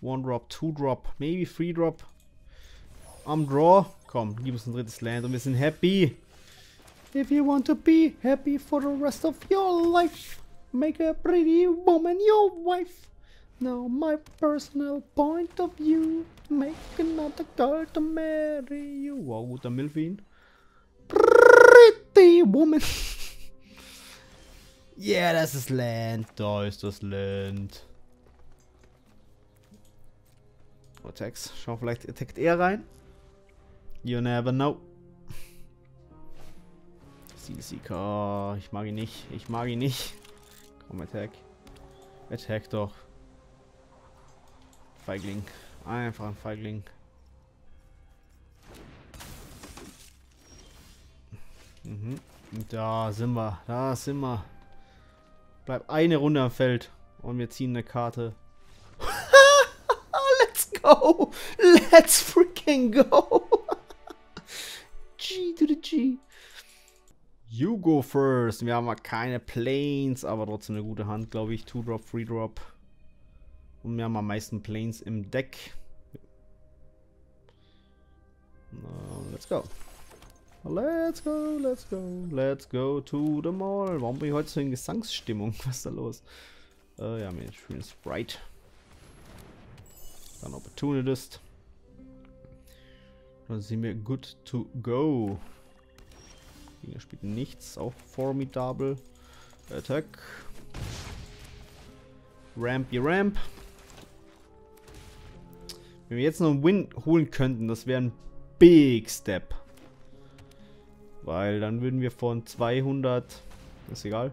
Speaker 1: One drop, two drop, maybe three drop. Am Draw. Komm, gib uns ein drittes Land und wir sind happy. If you want to be happy for the rest of your life, make a pretty woman your wife. Now my personal point of view, make another girl to marry you. Wow, guter Milfin. Pretty woman. yeah, das ist Land. Da ist das Land. Attacks. Schauen, vielleicht attackt er rein. You never know. Seeker. Oh, ich mag ihn nicht. Ich mag ihn nicht. Komm, Attack. Attack doch. Feigling. Einfach ein Feigling. Mhm. Da sind wir. Da sind wir. Bleib eine Runde am Feld. Und wir ziehen eine Karte go! Let's freaking go! G to the G. You go first. Wir haben keine Planes, aber trotzdem eine gute Hand, glaube ich. Two Drop, Free Drop. Und wir haben am meisten Planes im Deck. let's go. Let's go, let's go, let's go to the mall. Warum bin ich heute so in Gesangsstimmung? Was ist da los? Äh, ja, mir ein schönes Sprite. Dann Opportunist. Dann sind wir good to go. Gegner spielt nichts, auch formidable. Attack. Rampy Ramp. Wenn wir jetzt noch einen Win holen könnten, das wäre ein Big Step. Weil dann würden wir von 200, ist egal,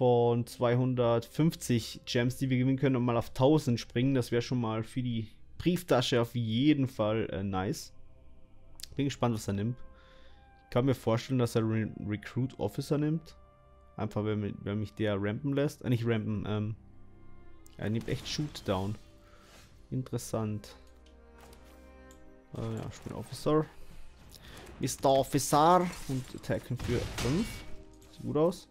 Speaker 1: von 250 Gems, die wir gewinnen können, und mal auf 1000 springen. Das wäre schon mal für die Brieftasche auf jeden Fall äh, nice. Bin gespannt, was er nimmt. Ich kann mir vorstellen, dass er Re Recruit Officer nimmt. Einfach, wenn, wenn mich der rampen lässt. Äh, nicht rampen, ähm. Er nimmt echt Shootdown. Interessant. Äh, ja, spiel Officer. Mr. Officer. Und attacken für 5. Sieht gut aus.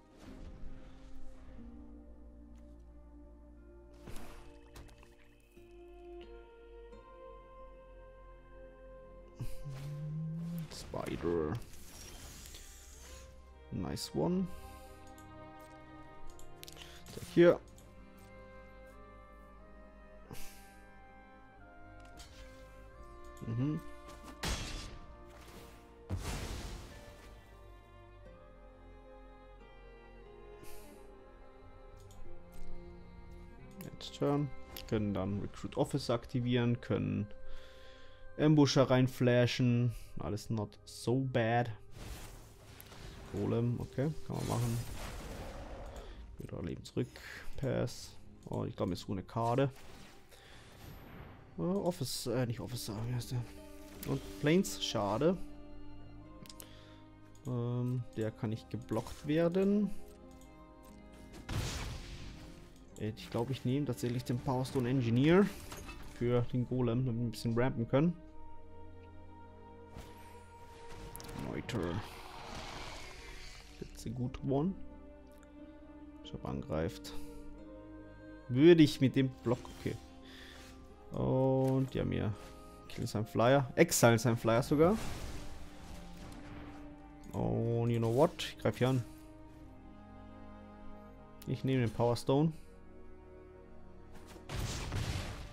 Speaker 1: Spider. Nice one. Hier. Mhm. Jetzt turn. Können dann Recruit Office aktivieren, können Ambusher reinflashen. Alles not so bad. Golem, okay, kann man machen. Wieder Leben zurück. Pass. Oh, ich glaube, mir ist so eine Karte. Oh, Office, äh, nicht Officer, wie heißt der? Und Planes, schade. Ähm, der kann nicht geblockt werden. Äh, ich glaube, ich nehme tatsächlich den Powerstone Engineer für den Golem, damit wir ein bisschen rampen können. Neuter. That's a good one. Ich habe angreift. Würde ich mit dem Block, okay. Und ja, mir Kill sein Flyer. Exile sein Flyer sogar. Und you know what? Ich greife hier an. Ich nehme den Power Stone.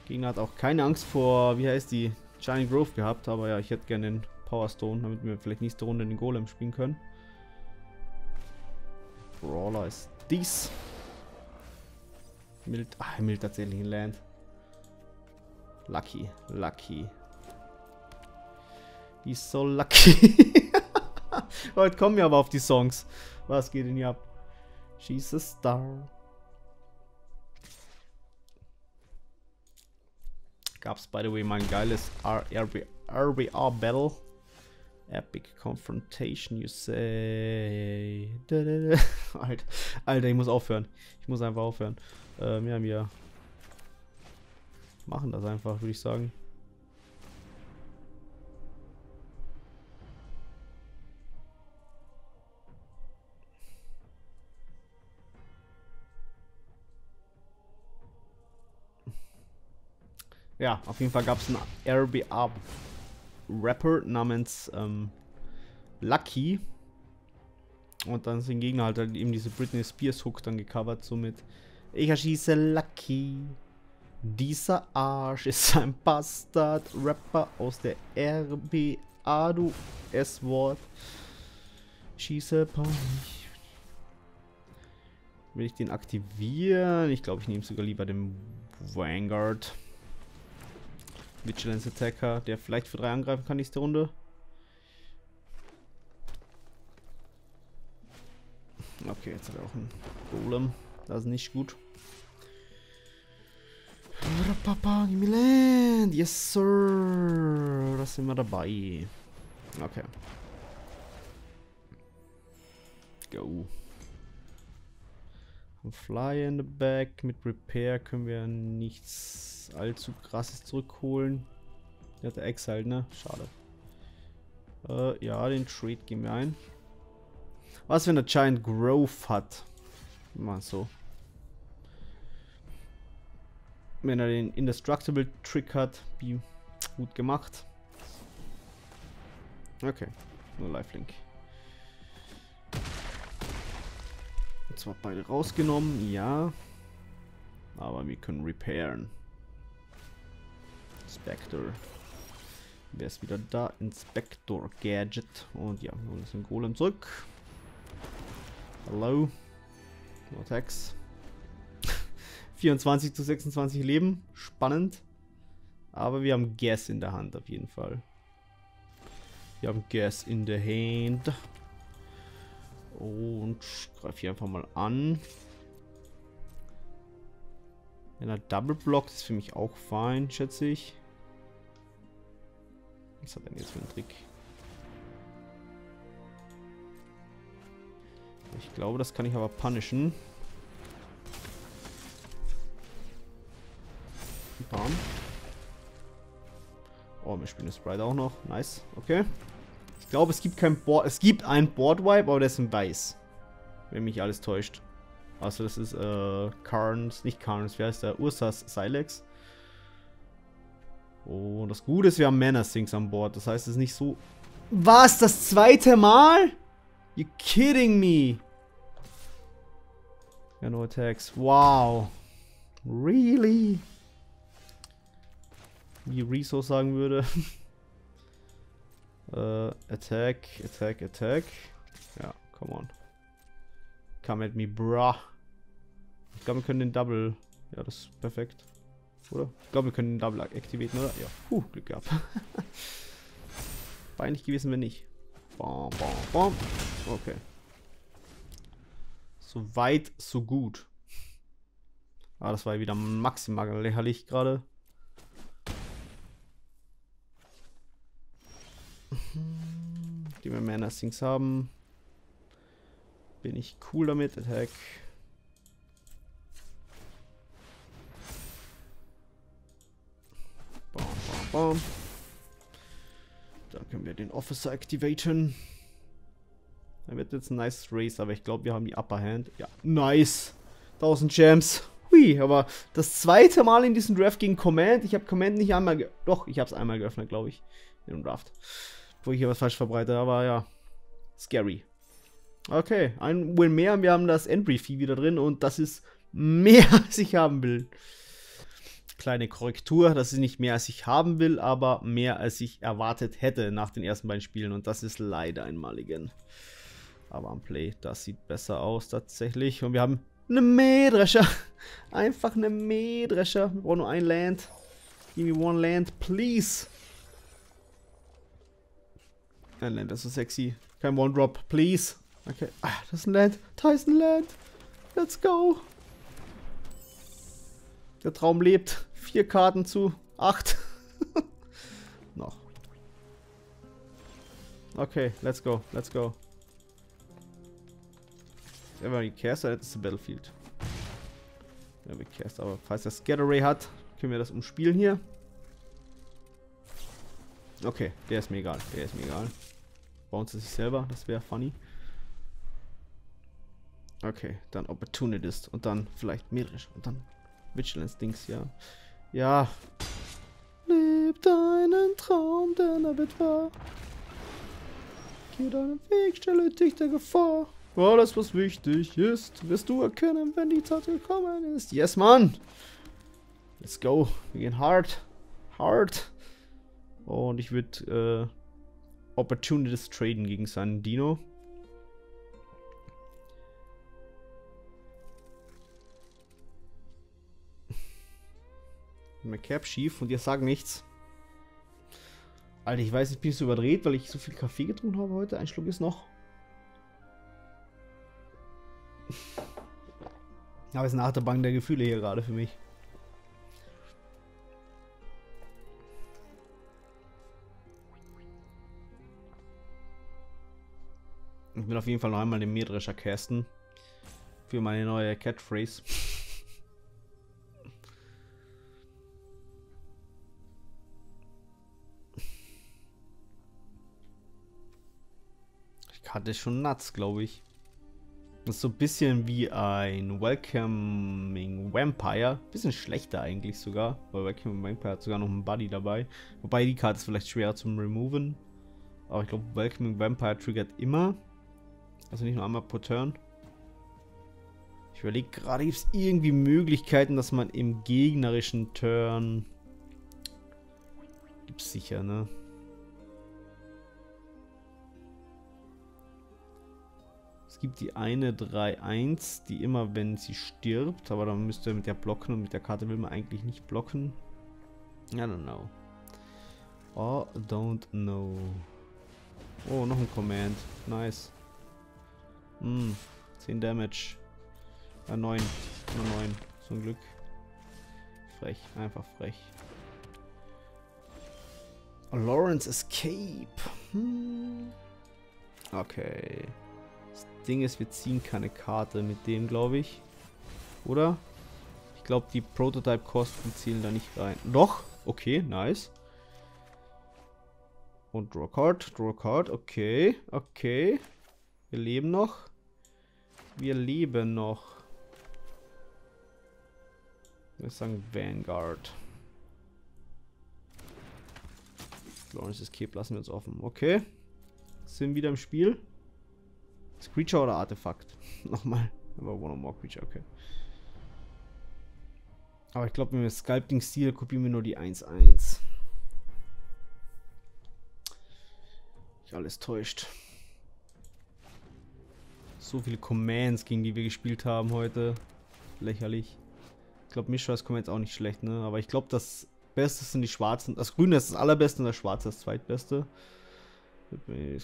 Speaker 1: Gegner hat auch keine Angst vor, wie heißt die, Shiny Grove gehabt, aber ja, ich hätte gerne den Power Stone, damit wir vielleicht nächste Runde den Golem spielen können. Brawler ist dies. Mild, ach, mild tatsächlich ein Land. Lucky, lucky. He's so lucky. Heute kommen wir aber auf die Songs. Was geht denn hier ab? She's a star. Gab's by the way mal ein geiles RB, RBR Battle. Epic Confrontation, you say. Alter, Alter, ich muss aufhören. Ich muss einfach aufhören. Ähm, ja, wir machen das einfach, würde ich sagen. Ja, auf jeden Fall gab es einen RBA-Rapper namens ähm, Lucky. Und dann sind Gegner halt, halt eben diese Britney Spears Hook dann gecovert, somit Ich erschieße Lucky. Dieser Arsch ist ein Bastard-Rapper aus der RBA, du S-Wort. Schieße Pony. Will ich den aktivieren? Ich glaube, ich nehme sogar lieber den Vanguard. Vigilance Attacker, der vielleicht für drei angreifen kann nächste Runde. Okay, jetzt hat er auch einen Golem. Das ist nicht gut. Milan. Yes, sir. Da sind wir dabei. Okay. Go. Fly in the back. Mit Repair können wir nichts allzu krasses zurückholen. Der hat Exile, ne? Schade. Äh, ja, den Trade gehen wir ein. Was, wenn er Giant Growth hat? Mal so. Wenn er den Indestructible Trick hat, wie gut gemacht. Okay, nur Lifelink. Zwar beide rausgenommen, ja. Aber wir können repairen. Spectre. Wer ist wieder da? Inspector Gadget. Und ja, wir holen uns den Golem zurück. No attacks. 24 zu 26 Leben. Spannend. Aber wir haben Gas in der Hand auf jeden Fall. Wir haben Gas in der Hand. Und greife hier einfach mal an. Wenn er Double blockt, ist für mich auch fein, schätze ich. Was hat er denn jetzt für einen Trick? Ich glaube, das kann ich aber punishen. Bam. Oh, wir spielen Sprite auch noch. Nice. Okay. Ich glaube, es gibt kein Board. Es gibt ein Board Wipe, aber der ist in weiß. Wenn mich alles täuscht. Also das ist äh, Karns, nicht Karns, wie heißt der? Ursas Silex. Oh, das Gute ist, wir haben Mana Sinks an Bord. Das heißt, es ist nicht so... Was? Das zweite Mal? You kidding me? Ja, no attacks. Wow. Really? Wie Rezo sagen würde. äh, attack, attack, attack. Ja, come on. Come at me, bruh. Ich glaube, wir können den Double... Ja, das ist perfekt. Oder? Ich glaube, wir können den Double aktivieren, oder? Ja. Puh, Glück gehabt. Peinlich gewesen, wenn nicht. Bom, bom, bom. Okay. So weit, so gut. Ah, das war wieder maximal lächerlich gerade. Die wir mehr Nestings haben. Bin ich cool damit. Attack. Bam, bam, bam. Da können wir den Officer activaten. Da wird jetzt ein nice Race, aber ich glaube, wir haben die Upper Hand. Ja, nice. 1000 Gems. Hui, aber das zweite Mal in diesem Draft gegen Command. Ich habe Command nicht einmal... Doch, ich habe es einmal geöffnet, glaube ich. In dem Draft. Wo ich hier was falsch verbreite, aber ja. Scary. Okay, ein Win mehr. Wir haben das Entry-Fee wieder drin und das ist mehr, als ich haben will. Kleine Korrektur, das ist nicht mehr, als ich haben will, aber mehr, als ich erwartet hätte nach den ersten beiden Spielen und das ist leider ein Mulligan. Aber am Play, das sieht besser aus tatsächlich. Und wir haben eine Mähdrescher. Einfach eine Mähdrescher. Wir brauchen nur ein Land. Give me one land, please. Ein Land, das ist so sexy. Kein One-Drop, please. Okay. Ah, das ist ein Land. Tyson Land. Let's go. Der Traum lebt. Vier Karten zu acht. Noch. Okay, let's go, let's go. Everybody cares, that is the battlefield. Everybody cares, aber falls er Scatter Ray hat, können wir das umspielen hier. Okay, der ist mir egal, der ist mir egal. Bauen sie sich selber, das wäre funny. Okay, dann Opportunist und dann vielleicht Mirisch und dann Vigilance-Dings, ja. Ja. Leb deinen Traum, denn er wird wahr. Geh deinen Weg, stelle dich der Gefahr. Alles, was wichtig ist, wirst du erkennen, wenn die Zeit gekommen ist. Yes, Mann! Let's go. Wir gehen hard. Hard. Und ich würde äh, Opportunities traden gegen seinen Dino. Mein Cap schief und ihr sagt nichts. Alter, ich weiß, ich bin so überdreht, weil ich so viel Kaffee getrunken habe heute. Ein Schluck ist noch. Aber es ist eine Achterbahn der Gefühle hier gerade für mich. Ich will auf jeden Fall noch einmal den Mähdrescher casten. Für meine neue Catphrase. Die Karte ist schon nuts, glaube ich. Das ist so ein bisschen wie ein Welcoming Vampire. Bisschen schlechter eigentlich sogar. Weil Welcoming Vampire hat sogar noch einen Buddy dabei. Wobei die Karte ist vielleicht schwer zum Removen. Aber ich glaube, Welcoming Vampire triggert immer. Also nicht nur einmal pro Turn. Ich überlege gerade, gibt es irgendwie Möglichkeiten, dass man im gegnerischen Turn... Gibt es sicher, ne? Es gibt die eine 3-1, die immer, wenn sie stirbt, aber dann müsste mit der blocken und mit der Karte will man eigentlich nicht blocken. I don't know. Oh, don't know. Oh, noch ein Command. Nice. Hm, 10 Damage. Ja, 9. Nur 9. Zum Glück. Frech, einfach frech. Lawrence Escape. Hm. Okay. Ding ist, wir ziehen keine Karte mit dem, glaube ich. Oder? Ich glaube, die Prototype-Kosten zielen da nicht rein. Doch? Okay, nice. Und Draw Card, Draw Card, okay, okay. Wir leben noch. Wir leben noch. Würde sagen Vanguard. Lawrence Escape lassen wir uns offen. Okay. Sind wieder im Spiel. Ist Creature oder Artefakt? Nochmal. Aber one or more Creature, okay. Aber ich glaube, wenn wir Sculpting Steel kopieren wir nur die 1-1. Ich alles täuscht. So viele Commands, gegen die wir gespielt haben heute. Lächerlich. Ich glaube, Mishras Commands auch nicht schlecht, ne? Aber ich glaube, das Beste sind die Schwarzen. Das Grüne ist das allerbeste und das Schwarze das zweitbeste. Okay,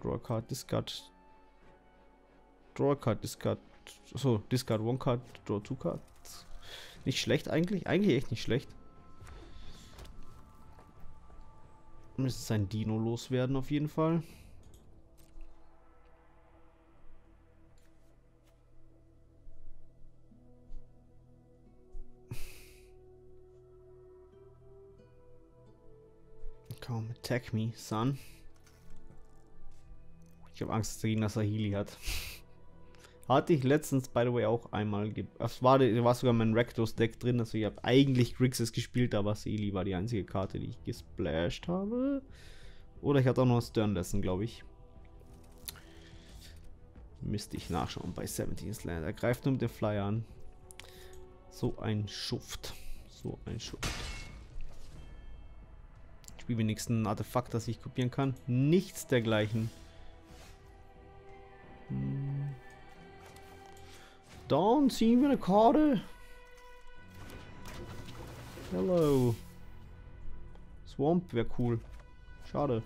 Speaker 1: draw card, discard. Draw card, discard. So, discard one card, draw two cards. Nicht schlecht eigentlich. Eigentlich echt nicht schlecht. Müsste sein Dino loswerden auf jeden Fall. Come attack me, son. Ich habe Angst dass er Healy hat. Hatte ich letztens, by the way, auch einmal. Es war, war sogar mein Rectos-Deck drin. Also ich habe eigentlich Grixis gespielt, aber Sealy war die einzige Karte, die ich gesplashed habe. Oder ich hatte auch noch Stern Lesson, glaube ich. Müsste ich nachschauen bei 17th Land. Er greift nur mit dem Flyer an. So ein Schuft. So ein Schuft wie wenigstens ein Artefakt, das ich kopieren kann. Nichts dergleichen. Hm. Dann ziehen wir eine Karte. Hello. Swamp wäre cool. Schade.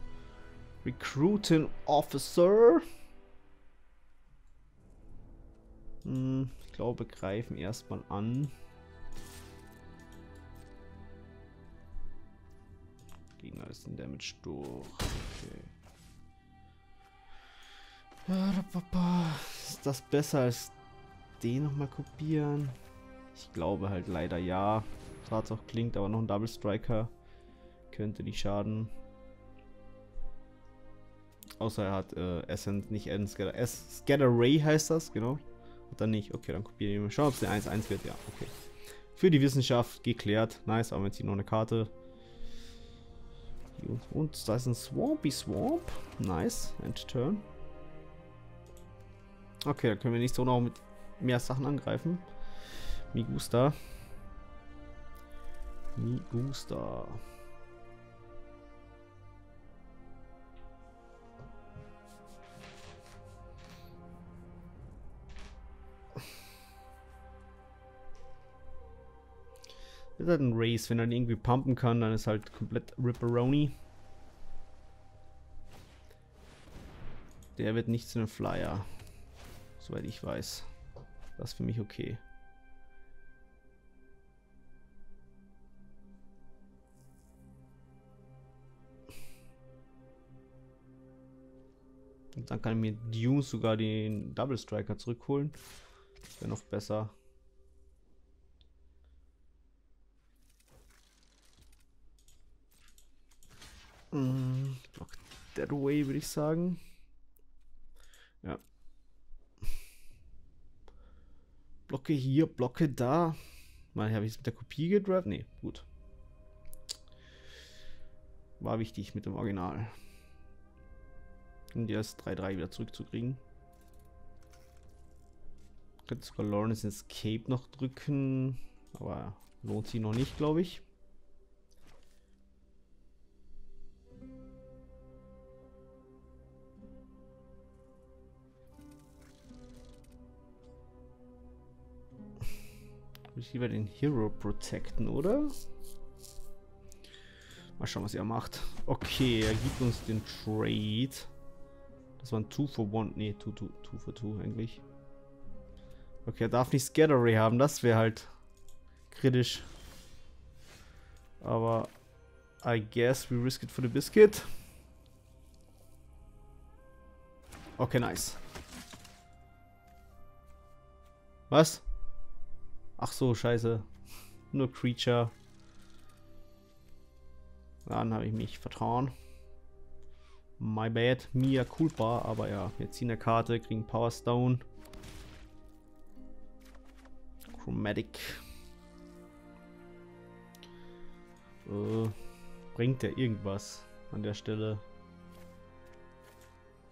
Speaker 1: Recruiting Officer. Hm, ich glaube, greifen erstmal an. Gegner ist ein Damage durch. Okay. Ist das besser als den nochmal kopieren? Ich glaube halt leider ja. Es auch klingt, aber noch ein Double Striker könnte nicht schaden. Außer er hat äh, Essence, nicht Essence, Scatter. Scatter Ray heißt das, genau. Hat er nicht. Okay, dann kopieren wir mal. Schauen, ob es eine 1-1 wird. Ja, okay. Für die Wissenschaft geklärt. Nice, aber wir ziehen noch eine Karte. Und da ist ein Swampy Swamp. Nice. End Turn. Okay, da können wir nicht so noch mit mehr Sachen angreifen. Migusta. Migusta. ist halt ein Race. Wenn er irgendwie pumpen kann, dann ist halt komplett Ripperoni. Der wird nicht zu einem Flyer. Soweit ich weiß. Das ist für mich okay. Und dann kann mir Dune sogar den Double Striker zurückholen. Wäre noch besser. Mm, block that away, würde ich sagen. Ja. Blocke hier, Blocke da. Mal habe ich es mit der Kopie gedraft? Nee, gut. war wichtig mit dem Original. Die das 3-3 wieder zurückzukriegen. Könnte sogar Lawrence Escape noch drücken. Aber lohnt sich noch nicht, glaube ich. Ich lieber den Hero protecten, oder? Mal schauen, was er macht. Okay, er gibt uns den Trade. Das war ein 2 for 1. Ne, 2 for 2 eigentlich. Okay, er darf nicht Scattery haben. Das wäre halt kritisch. Aber I guess we risk it for the biscuit. Okay, nice. Was? Ach so, scheiße. Nur Creature. Dann habe ich mich vertrauen. My bad. Mia culpa. Aber ja, wir ziehen eine Karte, kriegen Power Stone. Chromatic. Äh, bringt der irgendwas an der Stelle?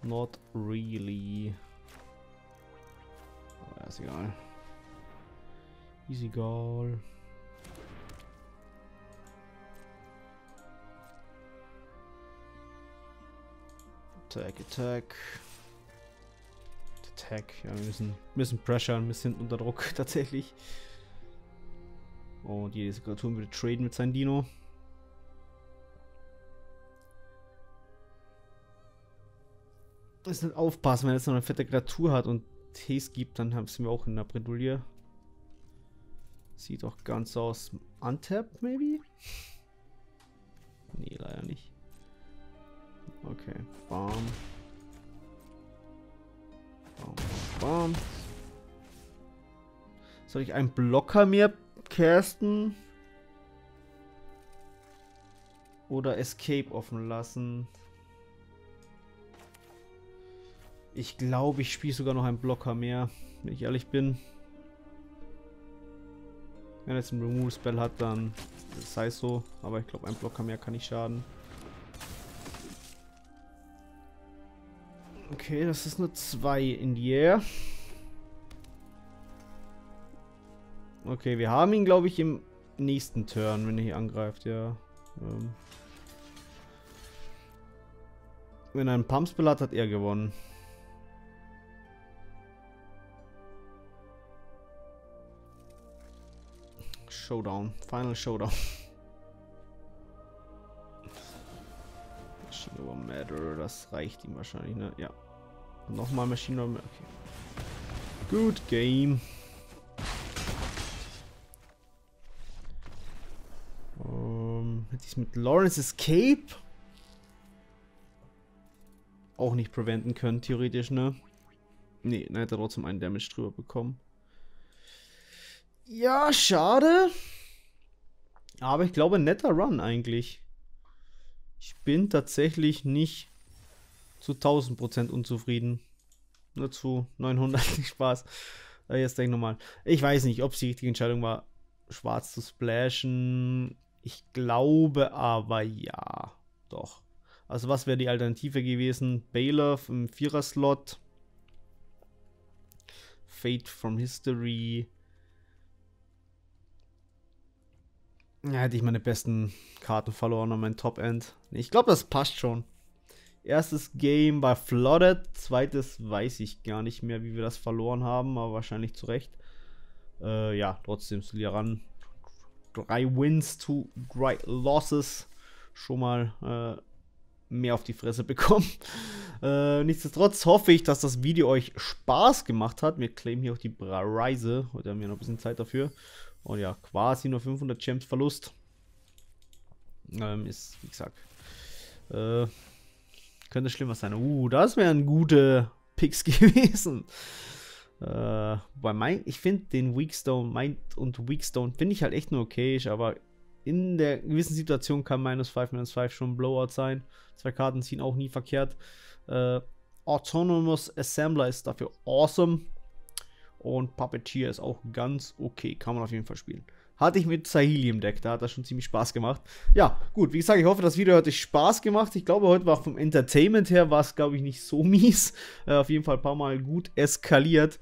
Speaker 1: Not really. Aber ist egal. Ist egal. Attack, Attack. Attack. Ja, wir müssen, müssen pressuren, wir sind unter Druck tatsächlich. Und jede Kreatur würde traden mit seinem Dino. Müssen nicht aufpassen, wenn er jetzt noch eine fette Kreatur hat und Haste gibt, dann haben wir auch in der Bredouille. Sieht doch ganz aus. Untapped, maybe? Nee, leider nicht. Okay. Bam. Bam, bam, Soll ich einen Blocker mir casten? Oder Escape offen lassen? Ich glaube, ich spiele sogar noch einen Blocker mehr, wenn ich ehrlich bin. Wenn er jetzt ein Removal Spell hat, dann sei es so. Aber ich glaube, ein Blocker mehr kann nicht schaden. Okay, das ist nur zwei in die Air. Okay, wir haben ihn, glaube ich, im nächsten Turn, wenn er hier angreift, ja. Ähm. Wenn er einen Pumpspell hat, hat er gewonnen. Showdown. Final Showdown. Machine Over Matter, das reicht ihm wahrscheinlich, ne? Ja. Nochmal Machine Over Matter. Okay. Good game. Um, hätte ich mit Lawrence Escape auch nicht preventen können, theoretisch, ne? Ne, dann hätte er trotzdem einen Damage drüber bekommen. Ja, schade. Aber ich glaube, netter Run eigentlich. Ich bin tatsächlich nicht zu 1000% unzufrieden. Nur zu 900, nicht Spaß. Äh, jetzt denke ich nochmal. Ich weiß nicht, ob es die richtige Entscheidung war, schwarz zu splashen. Ich glaube aber ja. Doch. Also was wäre die Alternative gewesen? Baylor im Vierer-Slot. Fate from History. Ja, hätte ich meine besten Karten verloren an mein Top-End. Ich glaube, das passt schon. Erstes Game war Flooded, zweites weiß ich gar nicht mehr, wie wir das verloren haben, aber wahrscheinlich zu Recht. Äh, ja, trotzdem ran. Drei Wins, two drei Losses. Schon mal äh, mehr auf die Fresse bekommen. äh, nichtsdestotrotz hoffe ich, dass das Video euch Spaß gemacht hat. Wir claimen hier auch die Reise. Heute haben wir noch ein bisschen Zeit dafür. Und ja, quasi nur 500 Gems Verlust. Ähm, ist, wie gesagt, äh, könnte schlimmer sein. Uh, das wären gute Picks gewesen. Äh, bei mein, ich finde den Weakstone, Mind und Weakstone finde ich halt echt nur okay, aber in der gewissen Situation kann minus 5, minus 5 schon ein Blowout sein. Zwei Karten ziehen auch nie verkehrt. Äh, Autonomous Assembler ist dafür awesome. Und Puppeteer ist auch ganz okay. Kann man auf jeden Fall spielen. hatte ich mit Sahili im Deck. Da hat das schon ziemlich Spaß gemacht. Ja, gut, wie gesagt, ich hoffe, das Video hat euch Spaß gemacht. Ich glaube, heute war vom Entertainment her, war es, glaube ich, nicht so mies. Äh, auf jeden Fall ein paar Mal gut eskaliert.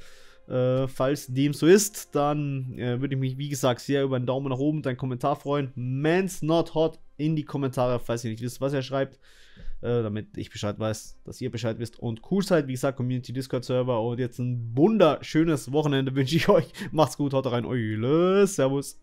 Speaker 1: Äh, falls dem so ist, dann äh, würde ich mich, wie gesagt, sehr über einen Daumen nach oben und einen Kommentar freuen. Man's not hot in die Kommentare, falls ihr nicht wisst, was er schreibt. Äh, damit ich Bescheid weiß, dass ihr Bescheid wisst und cool seid. Wie gesagt, Community Discord Server und jetzt ein wunderschönes Wochenende wünsche ich euch. Macht's gut, haut rein, Eule, Servus.